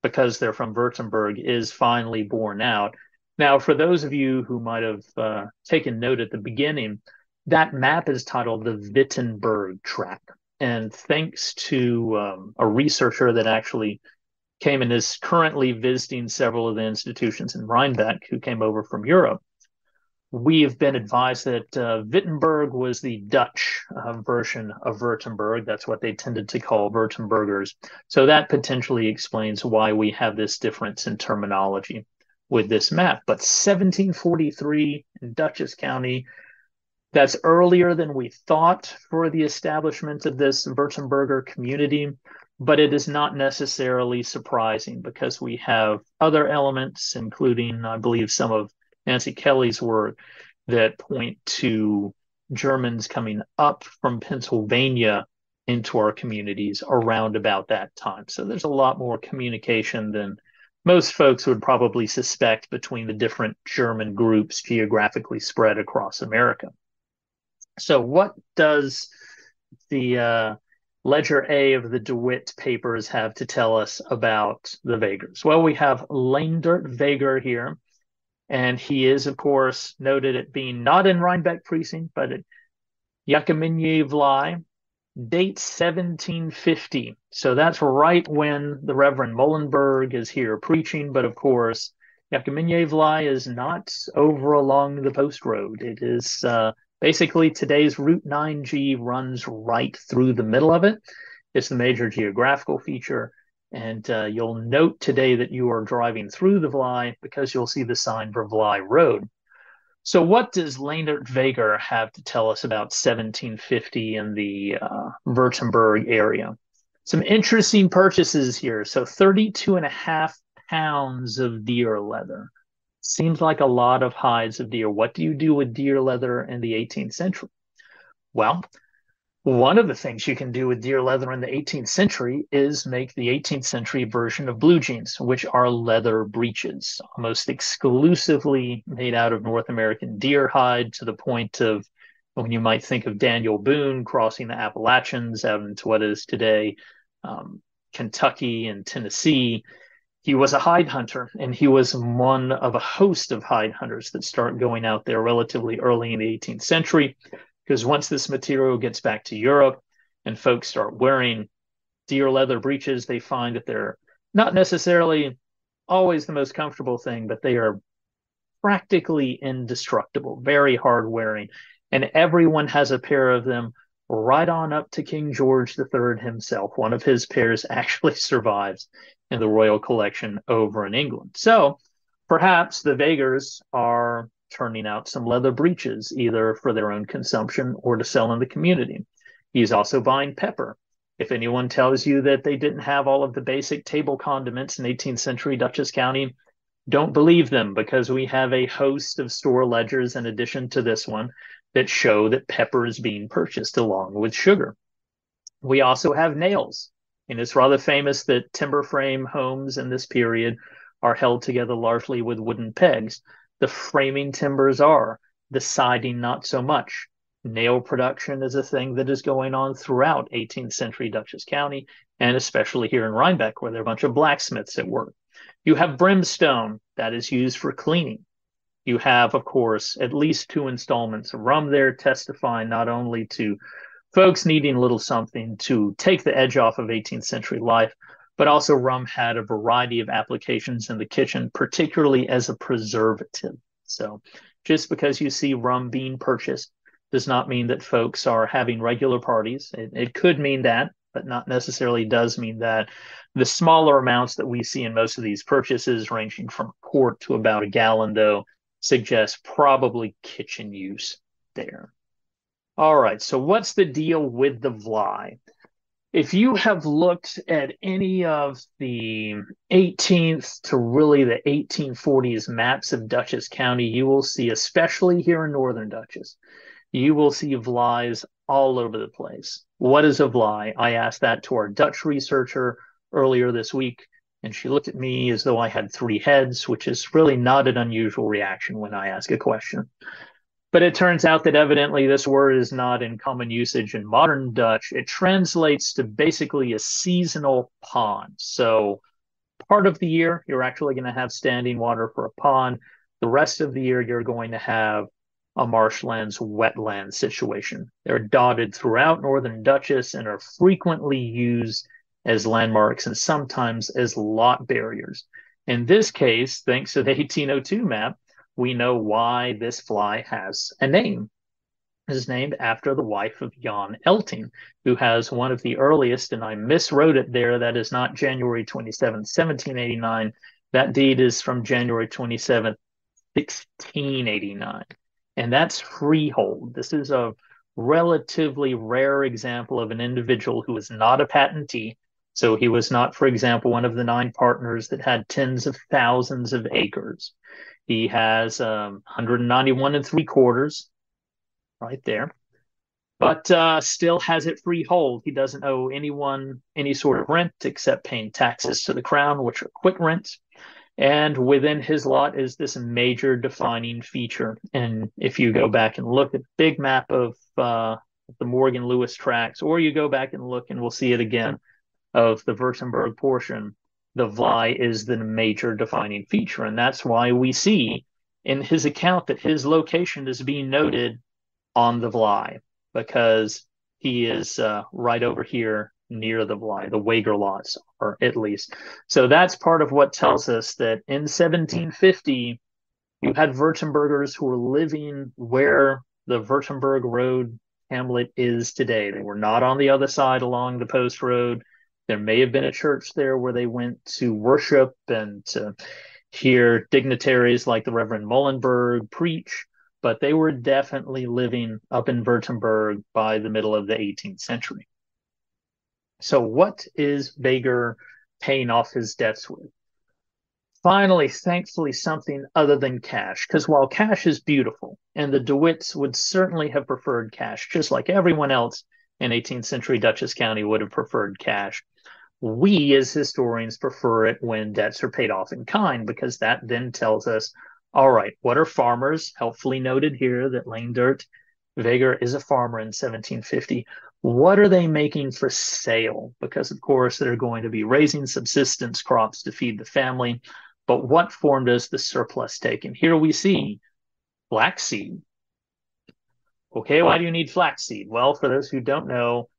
because they're from Württemberg is finally borne out. Now, for those of you who might have uh, taken note at the beginning, that map is titled the Wittenburgh Tract. And thanks to um, a researcher that actually came and is currently visiting several of the institutions in Rhinebeck who came over from Europe, we have been advised that uh, Wittenburgh was the Dutch uh, version of Württemberg. That's what they tended to call Württembergers. So that potentially explains why we have this difference in terminology with this map. But 1743 in Dutchess County, that's earlier than we thought for the establishment of this Württemberger community, but it is not necessarily surprising because we have other elements, including, I believe, some of Nancy Kelly's work that point to Germans coming up from Pennsylvania into our communities around about that time. So there's a lot more communication than most folks would probably suspect between the different German groups geographically spread across America. So, what does the uh, Ledger A of the DeWitt papers have to tell us about the Vagers? Well, we have Leendert Vager here, and he is, of course, noted at being not in Rhinebeck precinct, but at Yakiminie Vlaai, date 1750. So that's right when the Reverend Muhlenberg is here preaching. But of course, Yakiminie Vlaai is not over along the post road. It is uh, basically today's Route 9G runs right through the middle of it. It's the major geographical feature. And uh, you'll note today that you are driving through the Vlaai because you'll see the sign for Vlaai Road. So, what does Leonard Vager have to tell us about 1750 in the uh, Württemberg area? Some interesting purchases here. So, 32 and a half pounds of deer leather. Seems like a lot of hides of deer. What do you do with deer leather in the 18th century? Well, one of the things you can do with deer leather in the 18th century is make the 18th century version of blue jeans, which are leather breeches, almost exclusively made out of North American deer hide to the point of when you might think of Daniel Boone crossing the Appalachians out into what is today um, Kentucky and Tennessee. He was a hide hunter, and he was one of a host of hide hunters that start going out there relatively early in the 18th century because once this material gets back to Europe and folks start wearing deer leather breeches, they find that they're not necessarily always the most comfortable thing, but they are practically indestructible, very hard wearing. And everyone has a pair of them right on up to King George III himself. One of his pairs actually survives in the royal collection over in England. So perhaps the Vagers are turning out some leather breeches, either for their own consumption or to sell in the community. He's also buying pepper. If anyone tells you that they didn't have all of the basic table condiments in 18th century Dutchess County, don't believe them because we have a host of store ledgers in addition to this one that show that pepper is being purchased along with sugar. We also have nails And it's rather famous that timber frame homes in this period are held together largely with wooden pegs. The framing timbers are, the siding not so much. Nail production is a thing that is going on throughout 18th century Dutchess County, and especially here in Rhinebeck, where there are a bunch of blacksmiths at work. You have brimstone that is used for cleaning. You have, of course, at least two installments of rum there, testifying not only to folks needing a little something to take the edge off of 18th century life, but also rum had a variety of applications in the kitchen, particularly as a preservative. So just because you see rum being purchased does not mean that folks are having regular parties. It, it could mean that, but not necessarily does mean that. The smaller amounts that we see in most of these purchases, ranging from a quart to about a gallon, though, suggest probably kitchen use there. All right, so what's the deal with the Vlaai? If you have looked at any of the 18th to really the 1840s maps of Dutchess County, you will see, especially here in Northern Dutchess, you will see Vlaais all over the place. What is a Vlaai? I asked that to our Dutch researcher earlier this week, and she looked at me as though I had three heads, which is really not an unusual reaction when I ask a question. But it turns out that evidently this word is not in common usage in modern Dutch. It translates to basically a seasonal pond. So part of the year, you're actually going to have standing water for a pond. The rest of the year, you're going to have a marshlands wetland situation. They're dotted throughout northern Dutchess and are frequently used as landmarks and sometimes as lot barriers. In this case, thanks to the 1802 map, we know why this Vlaai has a name. It is named after the wife of Jan Elting, who has one of the earliest, and I miswrote it there. That is not January 27, 1789. That deed is from January 27, 1689. And that's freehold. This is a relatively rare example of an individual who is not a patentee. So he was not, for example, one of the nine partners that had tens of thousands of acres. He has um, 191 and three quarters right there, but uh, still has it freehold. He doesn't owe anyone any sort of rent except paying taxes to the crown, which are quit rents. And within his lot is this major defining feature. And if you go back and look at the big map of uh, the Morgan Lewis tracks, or you go back and look and we'll see it again of the Württemberg portion, the Vlaai is the major defining feature. And that's why we see in his account that his location is being noted on the Vlaai because he is uh, right over here near the Vlaai, the Wager lots, or at least. So that's part of what tells us that in 1750, you had Württembergers who were living where the Württemberg Road hamlet is today. They were not on the other side along the post road. There may have been a church there where they went to worship and to hear dignitaries like the Reverend Muhlenberg preach, but they were definitely living up in Württemberg by the middle of the 18th century. So, what is Weger paying off his debts with? Finally, thankfully, something other than cash. Because while cash is beautiful, and the DeWitts would certainly have preferred cash, just like everyone else in 18th century Dutchess County would have preferred cash, we as historians prefer it when debts are paid off in kind, because that then tells us all right, what are farmers? Helpfully noted here that Leendert Weger is a farmer in 1750 what are they making for sale? Because, of course, they're going to be raising subsistence crops to feed the family. But what form does the surplus take? And here we see flaxseed. Okay, why do you need flaxseed? Well, for those who don't know,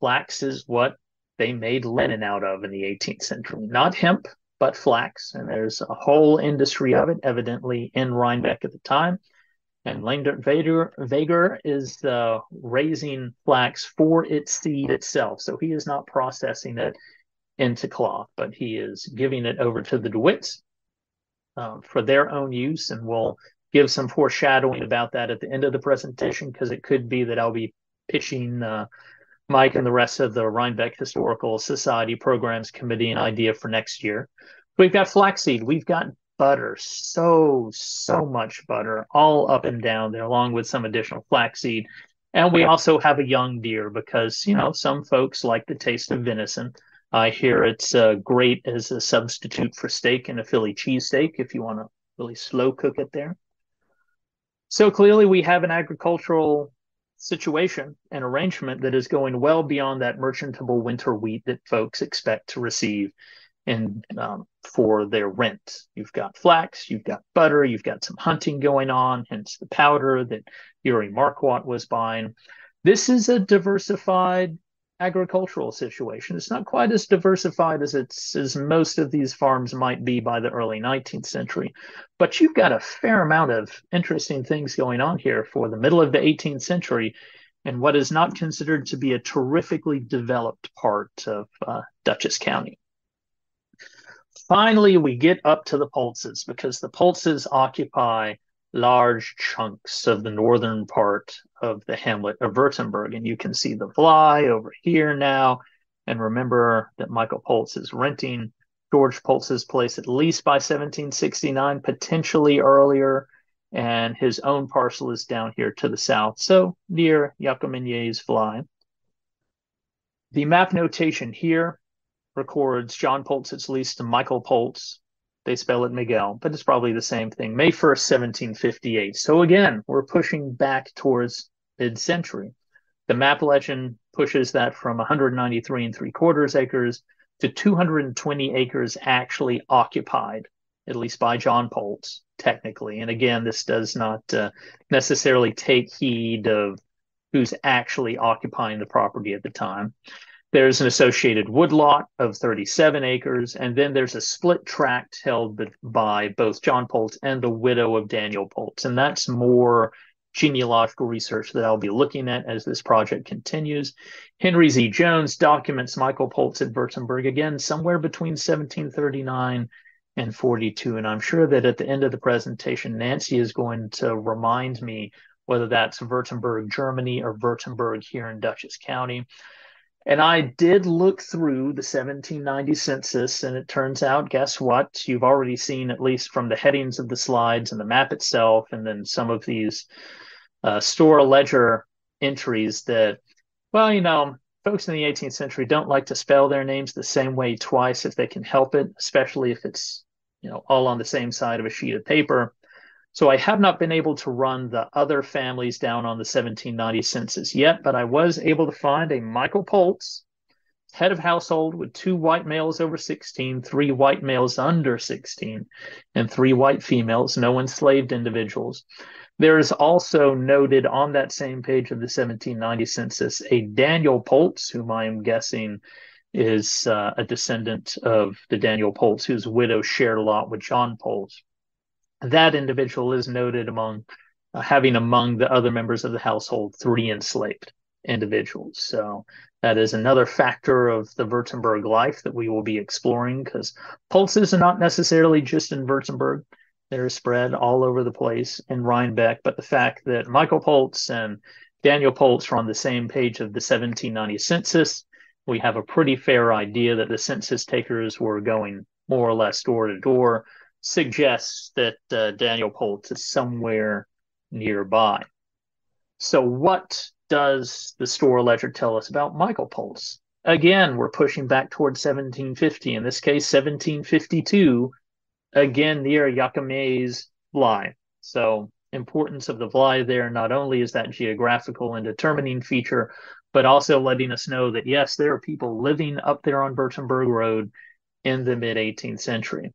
flax is what they made linen out of in the 18th century. Not hemp, but flax. And there's a whole industry of it, evidently, in Rhinebeck at the time. And Leendert Weger is uh, raising flax for its seed itself. So he is not processing it into cloth, but he is giving it over to the DeWitts um, for their own use. And we'll give some foreshadowing about that at the end of the presentation because it could be that I'll be pitching uh, Mike and the rest of the Rhinebeck Historical Society Programs Committee an idea for next year. We've got flaxseed. We've got butter, so, so much butter, all up and down there, along with some additional flaxseed. And we also have a young deer because, you know, some folks like the taste of venison. I hear it's uh, great as a substitute for steak and a Philly cheesesteak if you want to really slow cook it there. So clearly, we have an agricultural situation and arrangement that is going well beyond that merchantable winter wheat that folks expect to receive in um, for their rent. You've got flax, you've got butter, you've got some hunting going on, hence the powder that Uri Marquardt was buying. This is a diversified agricultural situation. It's not quite as diversified as it's as most of these farms might be by the early 19th century, but you've got a fair amount of interesting things going on here for the middle of the 18th century and what is not considered to be a terrifically developed part of uh, Dutchess County. Finally, we get up to the Poltzes because the Poltzes occupy large chunks of the northern part of the hamlet of Württemberg. And you can see the Vlaai over here now. And remember that Michael Poltz is renting George Poltz's place at least by 1769, potentially earlier. And his own parcel is down here to the south, so near Jacob Vlaai. The map notation here records John Poltz's lease to Michael Poltz, they spell it Miguel, but it's probably the same thing. May 1st, 1758. So again, we're pushing back towards mid century. The map legend pushes that from 193 and three quarters acres to 220 acres actually occupied, at least by John Poltz, technically. And again, this does not uh, necessarily take heed of who's actually occupying the property at the time. There's an associated woodlot of 37 acres, and then there's a split tract held by both John Poltz and the widow of Daniel Poltz. And that's more genealogical research that I'll be looking at as this project continues. Henry Z. Jones documents Michael Poltz at Württemberg again, somewhere between 1739 and 42. And I'm sure that at the end of the presentation, Nancy is going to remind me whether that's Württemberg, Germany, or Württemberg here in Dutchess County. And I did look through the 1790 census, and it turns out, guess what? You've already seen, at least from the headings of the slides and the map itself, and then some of these uh, store ledger entries that, well, you know, folks in the 18th century don't like to spell their names the same way twice if they can help it, especially if it's, you know, all on the same side of a sheet of paper. So I have not been able to run the other families down on the 1790 census yet, but I was able to find a Michael Poltz, head of household with two white males over 16, three white males under 16, and three white females, no enslaved individuals. There is also noted on that same page of the 1790 census a Daniel Poltz, whom I am guessing is uh, a descendant of the Daniel Poltz, whose widow shared a lot with John Poltz that individual is noted among uh, having among the other members of the household three enslaved individuals. So that is another factor of the Württemberg life that we will be exploring because Poltzes are not necessarily just in Württemberg. They're spread all over the place in Rhinebeck. But the fact that Michael Poltz and Daniel Poltz are on the same page of the 1790 census, we have a pretty fair idea that the census takers were going more or less door to door suggests that uh, Daniel Poltz is somewhere nearby. So, what does the store ledger tell us about Michael Poltz? Again, we're pushing back towards 1750. In this case, 1752, again near Jacquemies Vlaai. So, importance of the Vlaai there not only is that geographical and determining feature, but also letting us know that yes, there are people living up there on Württemberg Road in the mid 18th century.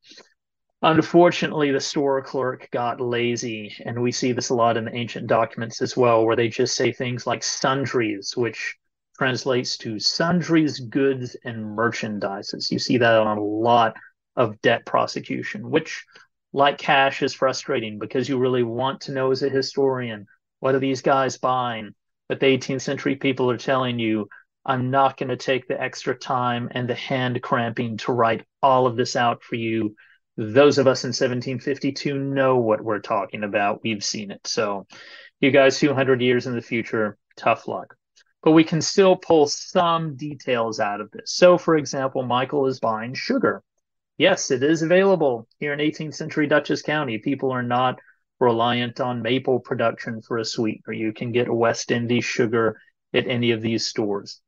Unfortunately, the store clerk got lazy, and we see this a lot in the ancient documents as well, where they just say things like sundries, which translates to sundries, goods, and merchandises. You see that on a lot of debt prosecution, which, like cash, is frustrating because you really want to know as a historian what are these guys buying? But the 18th century people are telling you, I'm not going to take the extra time and the hand cramping to write all of this out for you those of us in 1752 know what we're talking about. We've seen it. So, you guys, 200 years in the future, tough luck. But we can still pull some details out of this. So, for example, Michael is buying sugar. Yes, it is available here in 18th century Dutchess County. People are not reliant on maple production for a sweetener. You can get West Indies sugar at any of these stores.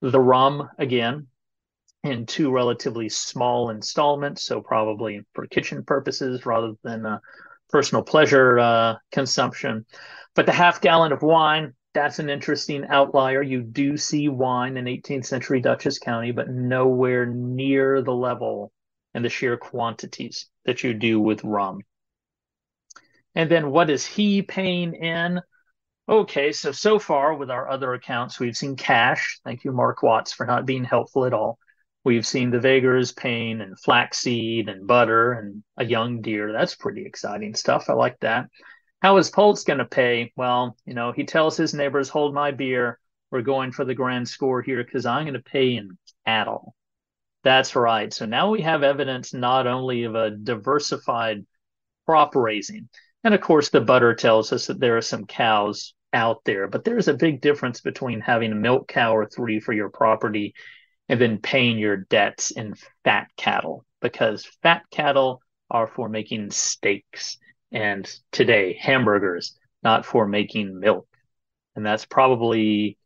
The rum, again, in two relatively small installments, so probably for kitchen purposes rather than uh, personal pleasure uh, consumption. But the half gallon of wine, that's an interesting outlier. You do see wine in 18th century Dutchess County, but nowhere near the level and the sheer quantities that you do with rum. And then what is he paying in? Okay, so so far with our other accounts, we've seen cash. Thank you, Marquardts, for not being helpful at all. We've seen the Vagers paying and flaxseed and butter and a young deer. That's pretty exciting stuff. I like that. How is Pultz going to pay? Well, you know, he tells his neighbors, hold my beer. We're going for the grand score here because I'm going to pay in cattle. That's right. So now we have evidence not only of a diversified crop raising, and of course, the butter tells us that there are some cows out there, but there's a big difference between having a milk cow or three for your property and then paying your debts in fat cattle because fat cattle are for making steaks and today hamburgers, not for making milk. And that's probably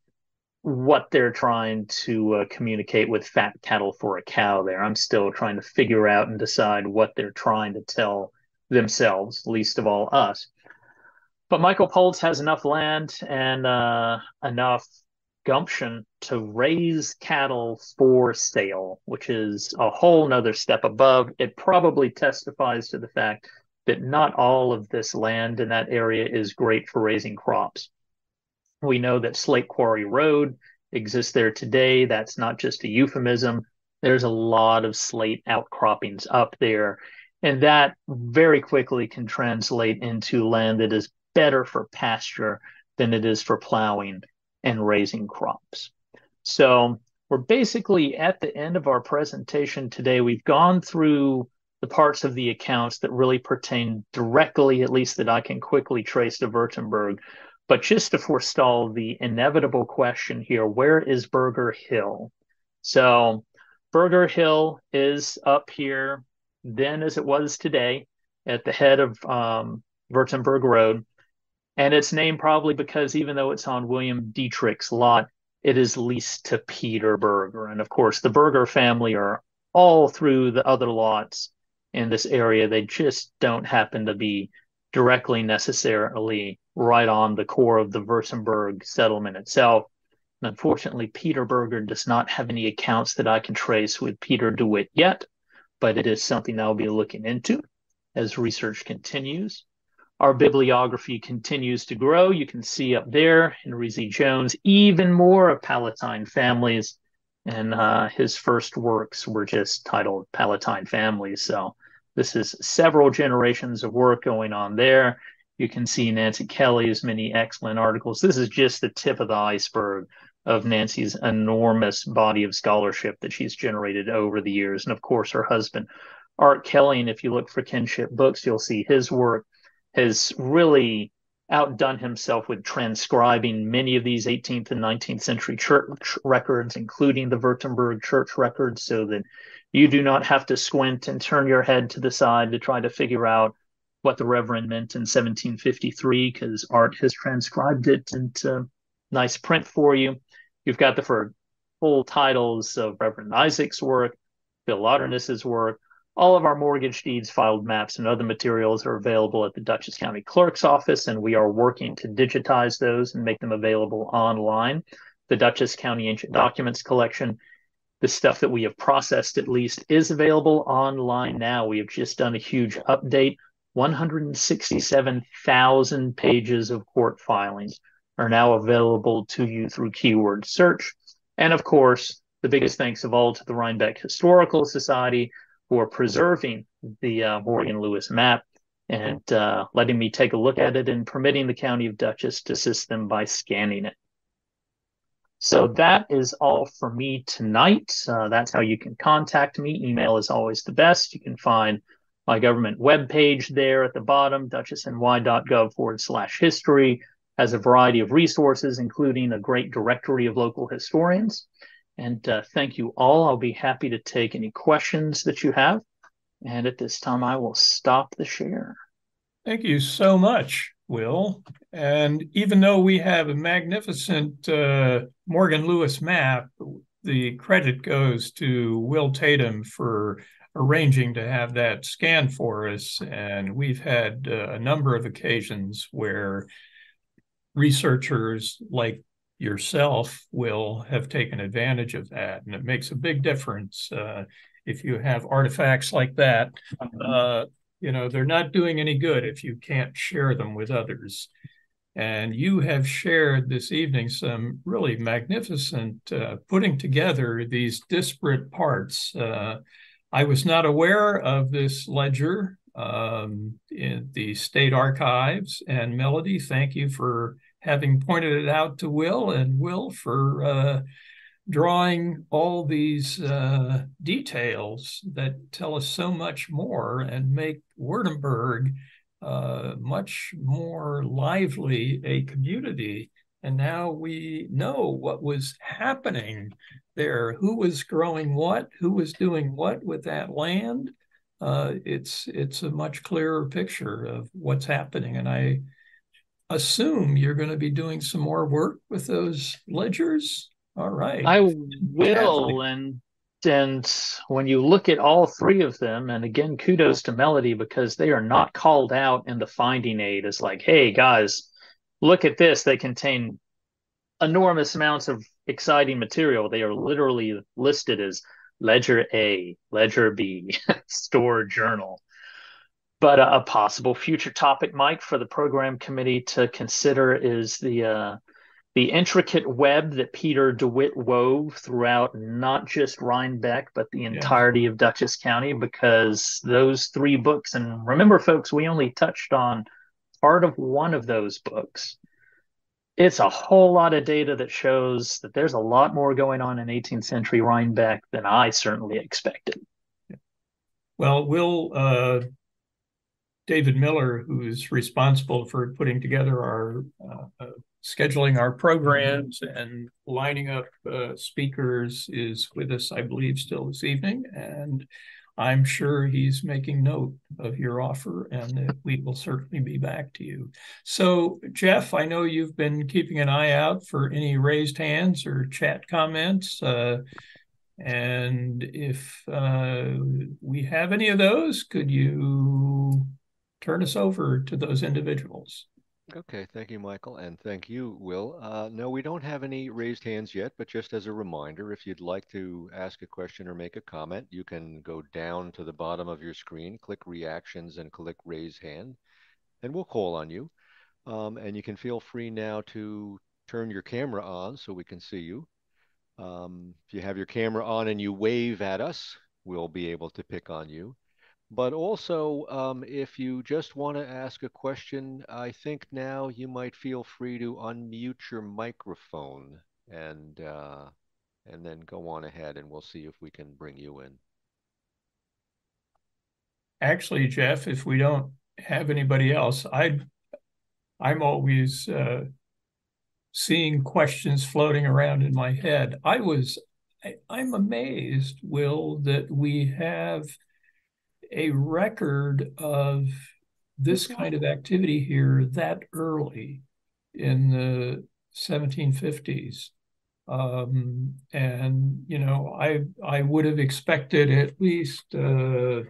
what they're trying to uh, communicate with fat cattle for a cow there. I'm still trying to figure out and decide what they're trying to tell themselves, least of all us. But Michael Pultz has enough land and uh, enough gumption to raise cattle for sale, which is a whole nother step above. It probably testifies to the fact that not all of this land in that area is great for raising crops. We know that Slate Quarry Road exists there today. That's not just a euphemism. There's a lot of slate outcroppings up there. And that very quickly can translate into land that is better for pasture than it is for plowing and raising crops. So we're basically at the end of our presentation today. We've gone through the parts of the accounts that really pertain directly, at least that I can quickly trace to Wurtemburg. But just to forestall the inevitable question here, where is Burger Hill? So Burger Hill is up here then as it was today at the head of um, Wurtemburg Road. And it's named probably because even though it's on William Dietrich's lot, it is leased to Peter Burger. And of course, the Burger family are all through the other lots in this area. They just don't happen to be directly necessarily right on the core of the Wurtemburg settlement itself. And unfortunately, Peter Burger does not have any accounts that I can trace with Peter DeWitt yet, but it is something I'll be looking into as research continues. Our bibliography continues to grow. You can see up there Henry Z. Jones, even more of Palatine families. And uh, his first works were just titled Palatine Families. So this is several generations of work going on there. You can see Nancy Kelly's many excellent articles. This is just the tip of the iceberg of Nancy's enormous body of scholarship that she's generated over the years. And of course, her husband, Art Kelly. And if you look for kinship books, you'll see his work has really outdone himself with transcribing many of these 18th and 19th century church records, including the Wurtemburg church records, so that you do not have to squint and turn your head to the side to try to figure out what the Reverend meant in 1753, because Art has transcribed it into nice print for you. You've got the full titles of Reverend Isaac's work, Bill Lauderness's work, all of our mortgage deeds, filed maps, and other materials are available at the Dutchess County Clerk's Office, and we are working to digitize those and make them available online. The Dutchess County Ancient Documents Collection, the stuff that we have processed at least, is available online now. We have just done a huge update. 167,000 pages of court filings are now available to you through keyword search. And of course, the biggest thanks of all to the Rhinebeck Historical Society, for preserving the uh, Morgan Lewis map and uh, letting me take a look at it and permitting the County of Dutchess to assist them by scanning it. So that is all for me tonight. Uh, that's how you can contact me. Email is always the best. You can find my government webpage there at the bottom, dutchessny.gov forward slash history, has a variety of resources, including a great directory of local historians. And uh, thank you all. I'll be happy to take any questions that you have. And at this time, I will stop the share. Thank you so much, Will. And even though we have a magnificent uh, Morgan Lewis map, the credit goes to Will Tatum for arranging to have that scanned for us. And we've had uh, a number of occasions where researchers like yourself will have taken advantage of that. And it makes a big difference uh, if you have artifacts like that. Uh, you know, they're not doing any good if you can't share them with others. And you have shared this evening some really magnificent uh, putting together these disparate parts. Uh, I was not aware of this ledger um, in the state archives. And Melody, thank you for having pointed it out to Will, and Will for uh, drawing all these uh, details that tell us so much more and make Wurtemburg uh, much more lively a community. And now we know what was happening there, who was growing what, who was doing what with that land. Uh, it's it's a much clearer picture of what's happening, and I assume you're going to be doing some more work with those ledgers. All right, I will, and and when you look at all three of them, and again, kudos to Melody because they are not called out in the finding aid as like, hey guys, look at this. They contain enormous amounts of exciting material. They are literally listed as Ledger A, Ledger B, Store Journal. But a, a possible future topic, Mike, for the program committee to consider is the uh, the intricate web that Peter DeWitt wove throughout not just Rhinebeck, but the entirety yeah. of Dutchess County, because those three books, and remember, folks, we only touched on part of one of those books. It's a whole lot of data that shows that there's a lot more going on in 18th century Rhinebeck than I certainly expected. Well, we'll uh, David Miller, who's responsible for putting together our uh, uh, scheduling our programs and lining up uh, speakers, is with us, I believe, still this evening. And I'm sure he's making note of your offer and that we will certainly be back to you. So, Jeff, I know you've been keeping an eye out for any raised hands or chat comments. Uh, and if uh, we have any of those, could you turn us over to those individuals. Okay, thank you, Michael, and thank you, Will. Uh, no, we don't have any raised hands yet, but just as a reminder, if you'd like to ask a question or make a comment, you can go down to the bottom of your screen, click reactions, and click raise hand, and we'll call on you. Um, and you can feel free now to turn your camera on so we can see you. Um, if you have your camera on and you wave at us, we'll be able to pick on you. But also, um, if you just want to ask a question, I think now you might feel free to unmute your microphone and uh, and then go on ahead, and we'll see if we can bring you in. Actually, Jeff, if we don't have anybody else, I I'm always uh, seeing questions floating around in my head. I was I, I'm amazed, Will, that we have a record of this kind of activity here that early in the 1750s. Um, and you know, I I would have expected at least uh,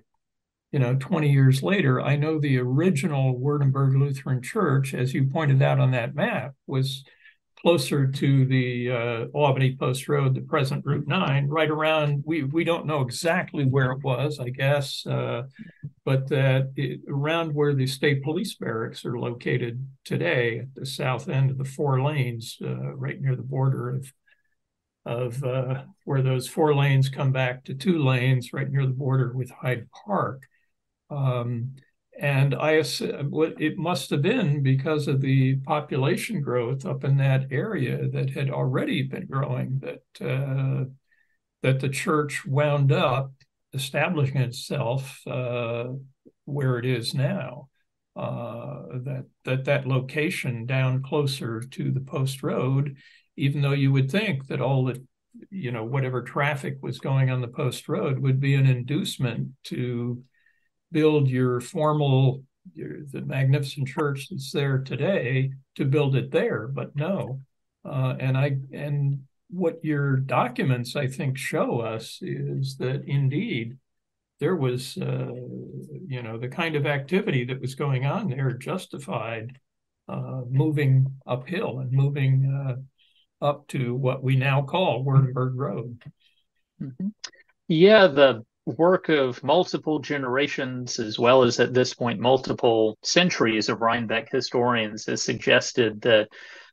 you know 20 years later. I know the original Wurtemburg Lutheran Church, as you pointed out on that map, was closer to the uh, Albany Post Road, the present Route 9, right around, we, we don't know exactly where it was, I guess, uh, but that it, around where the state police barracks are located today, at the south end of the four lanes, uh, right near the border of of uh, where those four lanes come back to two lanes, right near the border with Hyde Park. Um, and I assume it must have been because of the population growth up in that area that had already been growing that uh, that the church wound up establishing itself uh, where it is now. Uh, that that that location down closer to the post road, even though you would think that all the you know whatever traffic was going on the post road would be an inducement to build your formal your, the magnificent church that's there today to build it there but no uh, and i and what your documents, I think, show us is that indeed there was, uh, you know, the kind of activity that was going on there justified uh, moving uphill and moving uh, up to what we now call Wurtemburg Road. Mm-hmm. Yeah, the work of multiple generations, as well as at this point multiple centuries of Rhinebeck historians, has suggested that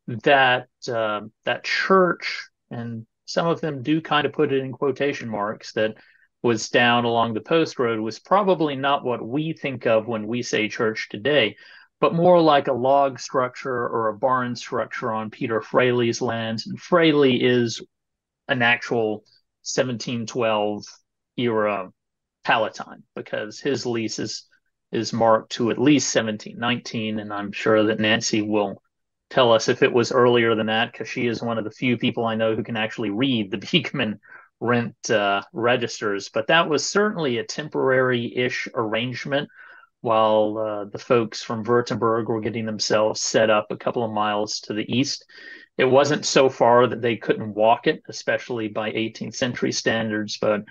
that uh, that church, and some of them do kind of put it in quotation marks, that was down along the post road was probably not what we think of when we say church today, but more like a log structure or a barn structure on Peter Fraley's lands. And Fraley is an actual 1712 era Palatine because his lease is is marked to at least 1719 and i'm sure that nancy will tell us if it was earlier than that because she is one of the few people i know who can actually read the beekman rent uh, registers but that was certainly a temporary-ish arrangement while uh, the folks from Wurtemburg were getting themselves set up a couple of miles to the east. It wasn't so far that they couldn't walk it, especially by 18th century standards, but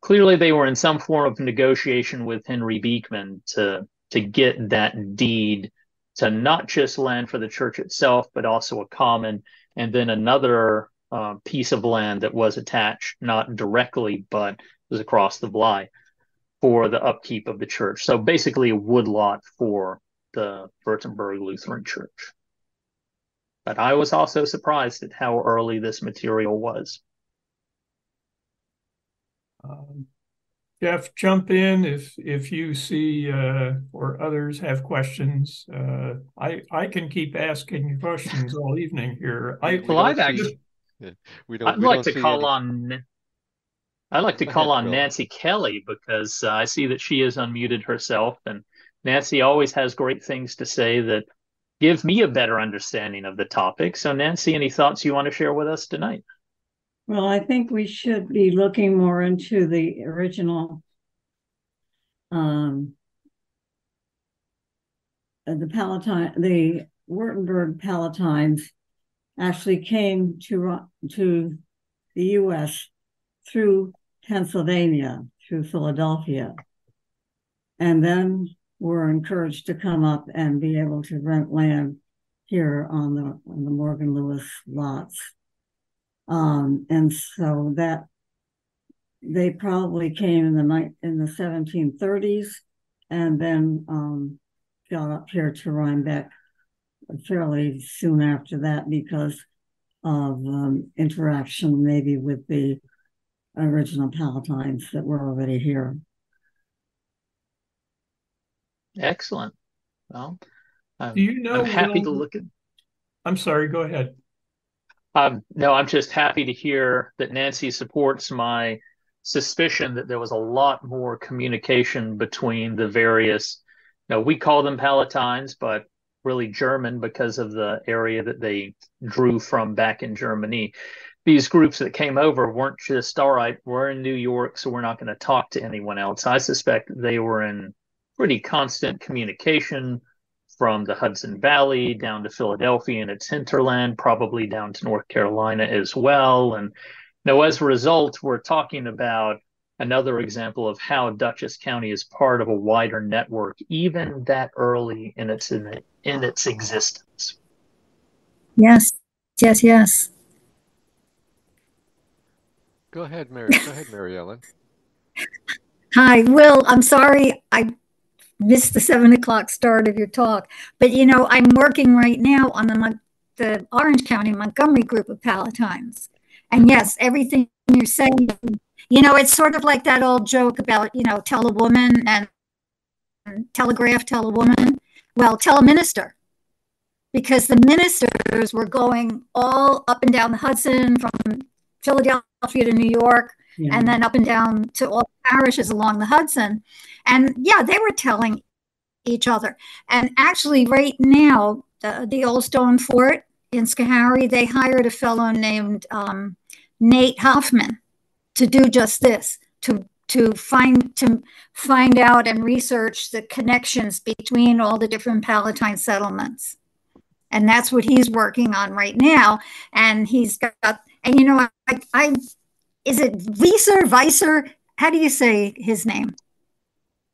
clearly they were in some form of negotiation with Henry Beekman to to get that deed to not just land for the church itself, but also a common, and then another uh, piece of land that was attached, not directly, but was across the Vlaai for the upkeep of the church. So basically, a woodlot for the Wurtemburg Lutheran Church. But I was also surprised at how early this material was. Um, Jeff, jump in if if you see uh, or others have questions. Uh, I I can keep asking questions all evening here. I well, I'd actually. We don't, I'd we like don't to call any... on. I'd like to call on Nancy Kelly because uh, I see that she is unmuted herself, and Nancy always has great things to say that give me a better understanding of the topic. So, Nancy, any thoughts you want to share with us tonight? Well, I think we should be looking more into the original um, uh, the Palatine, the Wurtemburg Palatines actually came to to the U.S. through Pennsylvania, through Philadelphia, and then were encouraged to come up and be able to rent land here on the on the Morgan Lewis lots. Um, and so that they probably came in the night in the 1730s and then um, got up here to Rhinebeck fairly soon after that because of um, interaction maybe with the original Palatines that were already here. Excellent. Well, I'm, Do you know? I'm happy to look at. I'm sorry. Go ahead. Um, no, I'm just happy to hear that Nancy supports my suspicion that there was a lot more communication between the various. You know, we call them Palatines, but really German because of the area that they drew from back in Germany. These groups that came over weren't just all right. We're in New York, so we're not going to talk to anyone else. I suspect they were in pretty constant communication from the Hudson Valley down to Philadelphia and its hinterland, probably down to North Carolina as well. And now, as a result, we're talking about another example of how Dutchess County is part of a wider network, even that early in its in, in its existence. Yes, yes, yes. Go ahead, Mary. Go ahead, Mary Ellen. Hi, Will. I'm sorry I missed the seven o'clock start of your talk. But you know, I'm working right now on the the Orange County Montgomery group of Palatines, and yes, everything you're saying, you know, it's sort of like that old joke about you know, tell a woman and telegraph, tell a woman. Well, tell a minister, because the ministers were going all up and down the Hudson from Philadelphia to New York yeah. and then up and down to all the parishes along the Hudson. And yeah, they were telling each other. And actually, right now, the, the Old Stone Fort in Schoharie, they hired a fellow named um, Nate Hoffman to do just this to to find to find out and research the connections between all the different Palatine settlements. And that's what he's working on right now. And he's got, and you know, I, I is it Weiser, Weiser? How do you say his name?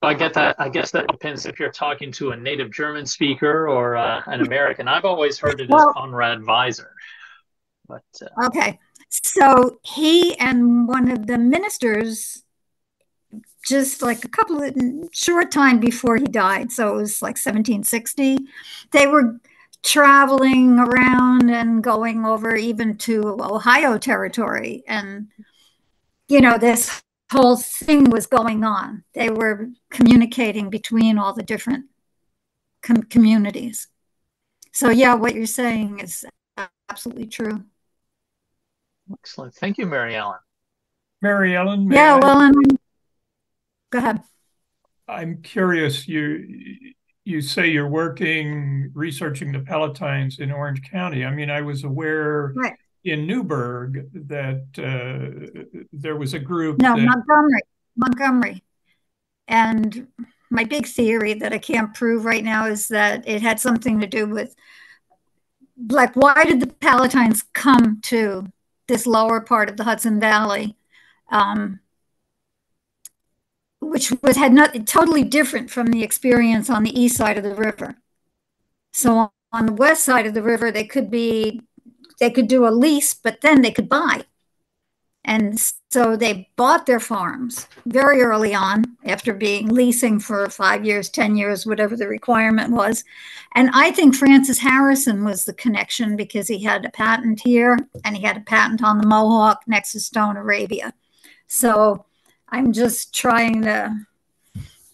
I get that. I guess that depends if you're talking to a native German speaker or uh, an American. I've always heard it well, as Conrad Weiser. But uh, okay, so he and one of the ministers, just like a couple of short time before he died, so it was like 1760, they were traveling around and going over even to Ohio territory, and you know this whole thing was going on. They were communicating between all the different com- communities. So, yeah, what you're saying is absolutely true. Excellent. Thank you, Mary Ellen. Mary Ellen. Yeah, I, well, I'm, go ahead. I'm curious. You you say you're working researching the Palatines in Orange County. I mean, I was aware right in Newburgh that uh, there was a group. No, that... Montgomery. Montgomery. And my big theory that I can't prove right now is that it had something to do with, like, why did the Palatines come to this lower part of the Hudson Valley, um, which was had not totally different from the experience on the east side of the river. So on the west side of the river, they could be they could do a lease, but then they could buy. And so they bought their farms very early on after being leasing for five years, 10 years, whatever the requirement was. And I think Francis Harrison was the connection because he had a patent here and he had a patent on the Mohawk next to Stone Arabia. So I'm just trying to,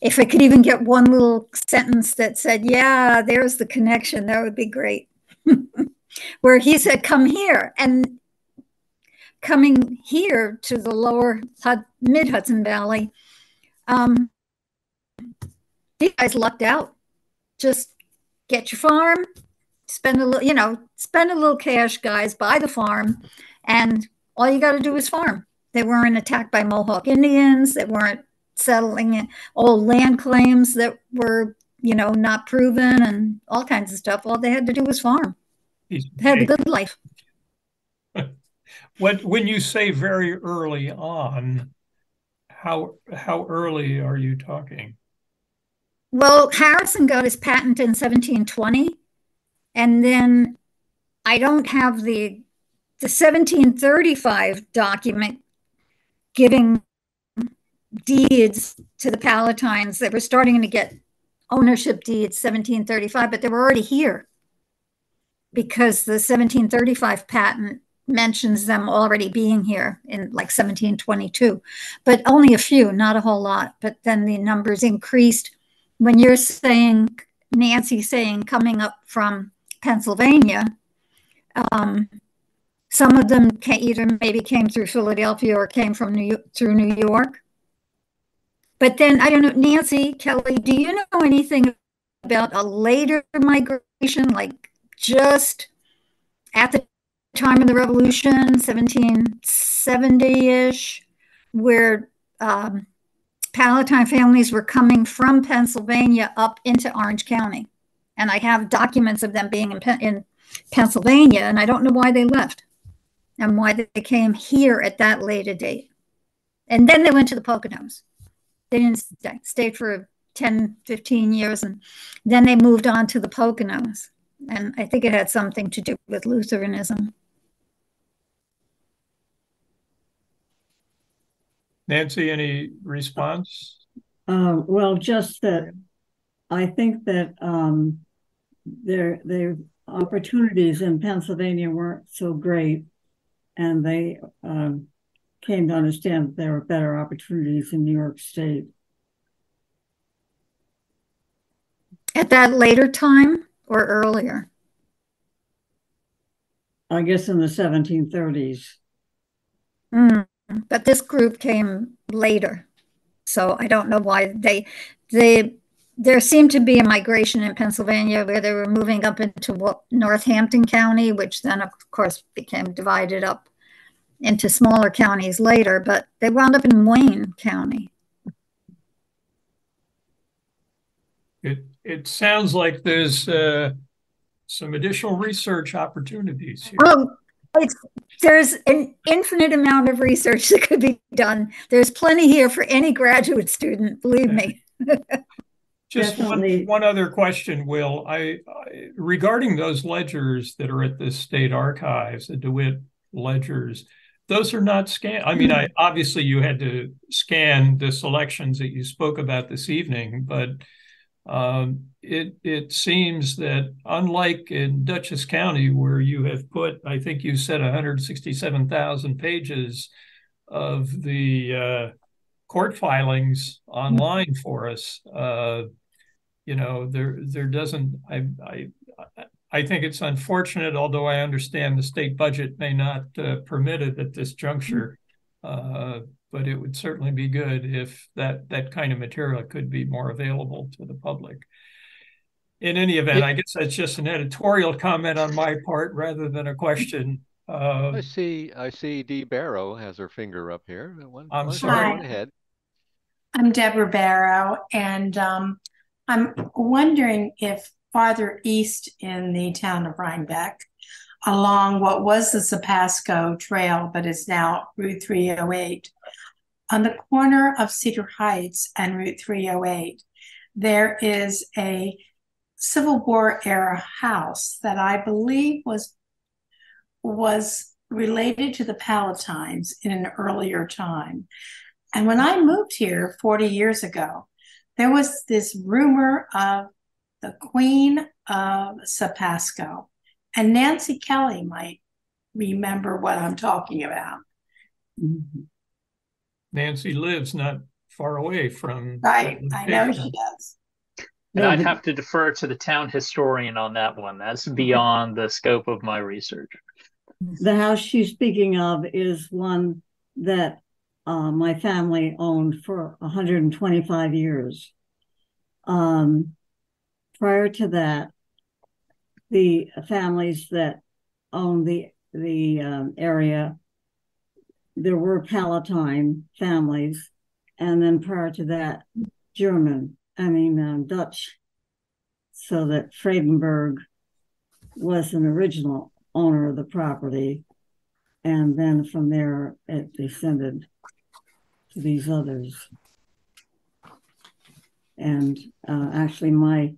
if I could even get one little sentence that said, yeah, there's the connection, that would be great. where he said, Come here. And coming here to the lower mid Hudson Valley, um, these guys lucked out. Just get your farm, spend a little, you know, spend a little cash, guys, buy the farm, and all you got to do is farm. They weren't attacked by Mohawk Indians. They weren't settling old land claims that were, you know, not proven and all kinds of stuff. All they had to do was farm. Had a good life. when when you say very early on, how how early are you talking? Well, Harrison got his patent in 1720, and then I don't have the the 1735 document giving deeds to the Palatines that were starting to get ownership deeds 1735, but they were already here because the 1735 patent mentions them already being here in like 1722, but only a few, not a whole lot. But then the numbers increased. When you're saying, Nancy saying, coming up from Pennsylvania, um, some of them can either maybe came through Philadelphia or came from New through New York. But then I don't know, Nancy Kelly, do you know anything about a later migration, like just at the time of the revolution, 1770 ish, where um, Palatine families were coming from Pennsylvania up into Orange County. And I have documents of them being in, in Pennsylvania, and I don't know why they left and why they came here at that later date. And then they went to the Poconos. They didn't stay, for 10, 15 years, and then they moved on to the Poconos and I think it had something to do with Lutheranism. Nancy, any response? Uh, well, just that I think that um, their their opportunities in Pennsylvania weren't so great, and they um, came to understand that there were better opportunities in New York State. At that later time? Or earlier? I guess in the 1730s. Mm, but this group came later. So I don't know why they they there seemed to be a migration in Pennsylvania where they were moving up into Northampton County, which then of course became divided up into smaller counties later, but they wound up in Wayne County. It it sounds like there's uh, some additional research opportunities here. It's there's an infinite amount of research that could be done. There's plenty here for any graduate student, believe me. Just one, one other question, Will. I, I regarding those ledgers that are at the state archives, the DeWitt ledgers, those are not scanned. I mean, I obviously you had to scan the selections that you spoke about this evening, but um, it it seems that unlike in Dutchess County, where you have put, I think you said 167,000 pages of the uh, court filings online for us. Uh, you know, there there doesn't. I I I think it's unfortunate, although I understand the state budget may not uh, permit it at this juncture. But it would certainly be good if that that kind of material could be more available to the public. In any event, I guess that's just an editorial comment on my part rather than a question. Uh, I see. I see. Dee Barrow has her finger up here. One, I'm sorry. ahead. I'm Deborah Barrow, and um, I'm wondering if farther east in the town of Rhinebeck, along what was the Sepasco Trail, but is now Route 308, on the corner of Cedar Heights and Route 308, there is a Civil War era house that I believe was was related to the Palatines in an earlier time. And when I moved here 40 years ago, there was this rumor of the Queen of Sepasco. And Nancy Kelly might remember what I'm talking about. Mm-hmm. Nancy lives not far away from. Right, I know she does. And I'd have to defer to the town historian on that one. That's beyond the scope of my research. The house she's speaking of is one that uh, my family owned for 125 years. Um, prior to that, the families that owned the the um, area there were Palatine families, and then prior to that, German, I mean, um, Dutch. So that Fredenberg was an original owner of the property. And then from there, it descended to these others. And uh, actually, my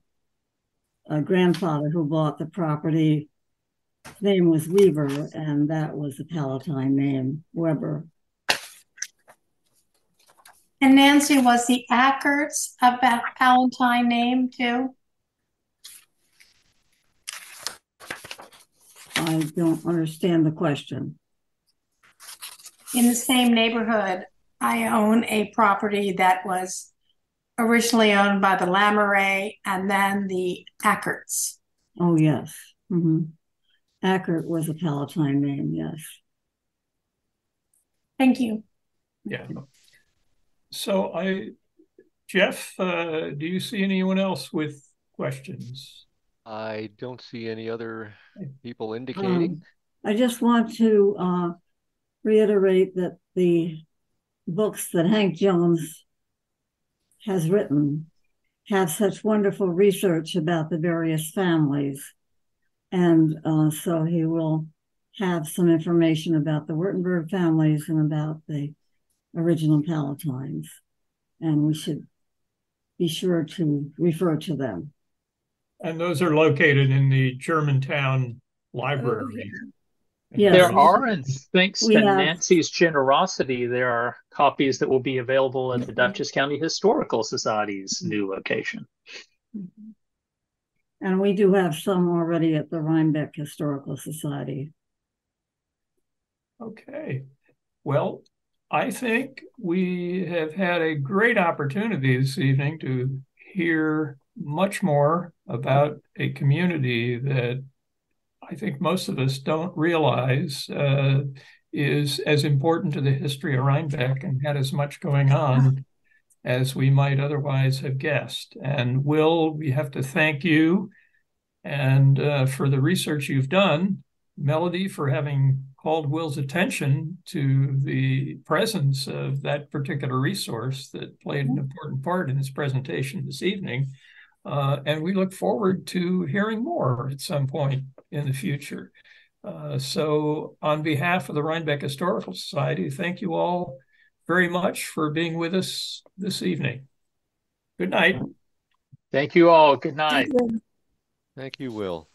uh, grandfather who bought the property name was Weaver, and that was the Palatine name, Weber. And Nancy, was the Ackerts a Palatine name too? I don't understand the question. In the same neighborhood, I own a property that was originally owned by the Lamoureux and then the Ackerts. Oh, yes. Mm-hmm. Ackert was a Palatine name, yes. Thank you. Yeah. So I, Jeff, uh, do you see anyone else with questions? I don't see any other people indicating. Um, I just want to uh, reiterate that the books that Hank Jones has written have such wonderful research about the various families and uh, so he will have some information about the Wurtemburg families and about the original Palatines. And we should be sure to refer to them. And those are located in the Germantown Library. Yes. There are, and thanks we to have... Nancy's generosity, there are copies that will be available at the Dutchess County Historical Society's new location. Mm-hmm. And we do have some already at the Rhinebeck Historical Society. Okay. Well, I think we have had a great opportunity this evening to hear much more about a community that I think most of us don't realize uh, is as important to the history of Rhinebeck and had as much going on as we might otherwise have guessed. And Will, we have to thank you and uh, for the research you've done, Melody, for having called Will's attention to the presence of that particular resource that played an important part in his presentation this evening. Uh, and we look forward to hearing more at some point in the future. Uh, so, on behalf of the Rhinebeck Historical Society, thank you all very much for being with us this evening. Good night. Thank you all. Good night. Thank you. Thank you, Will.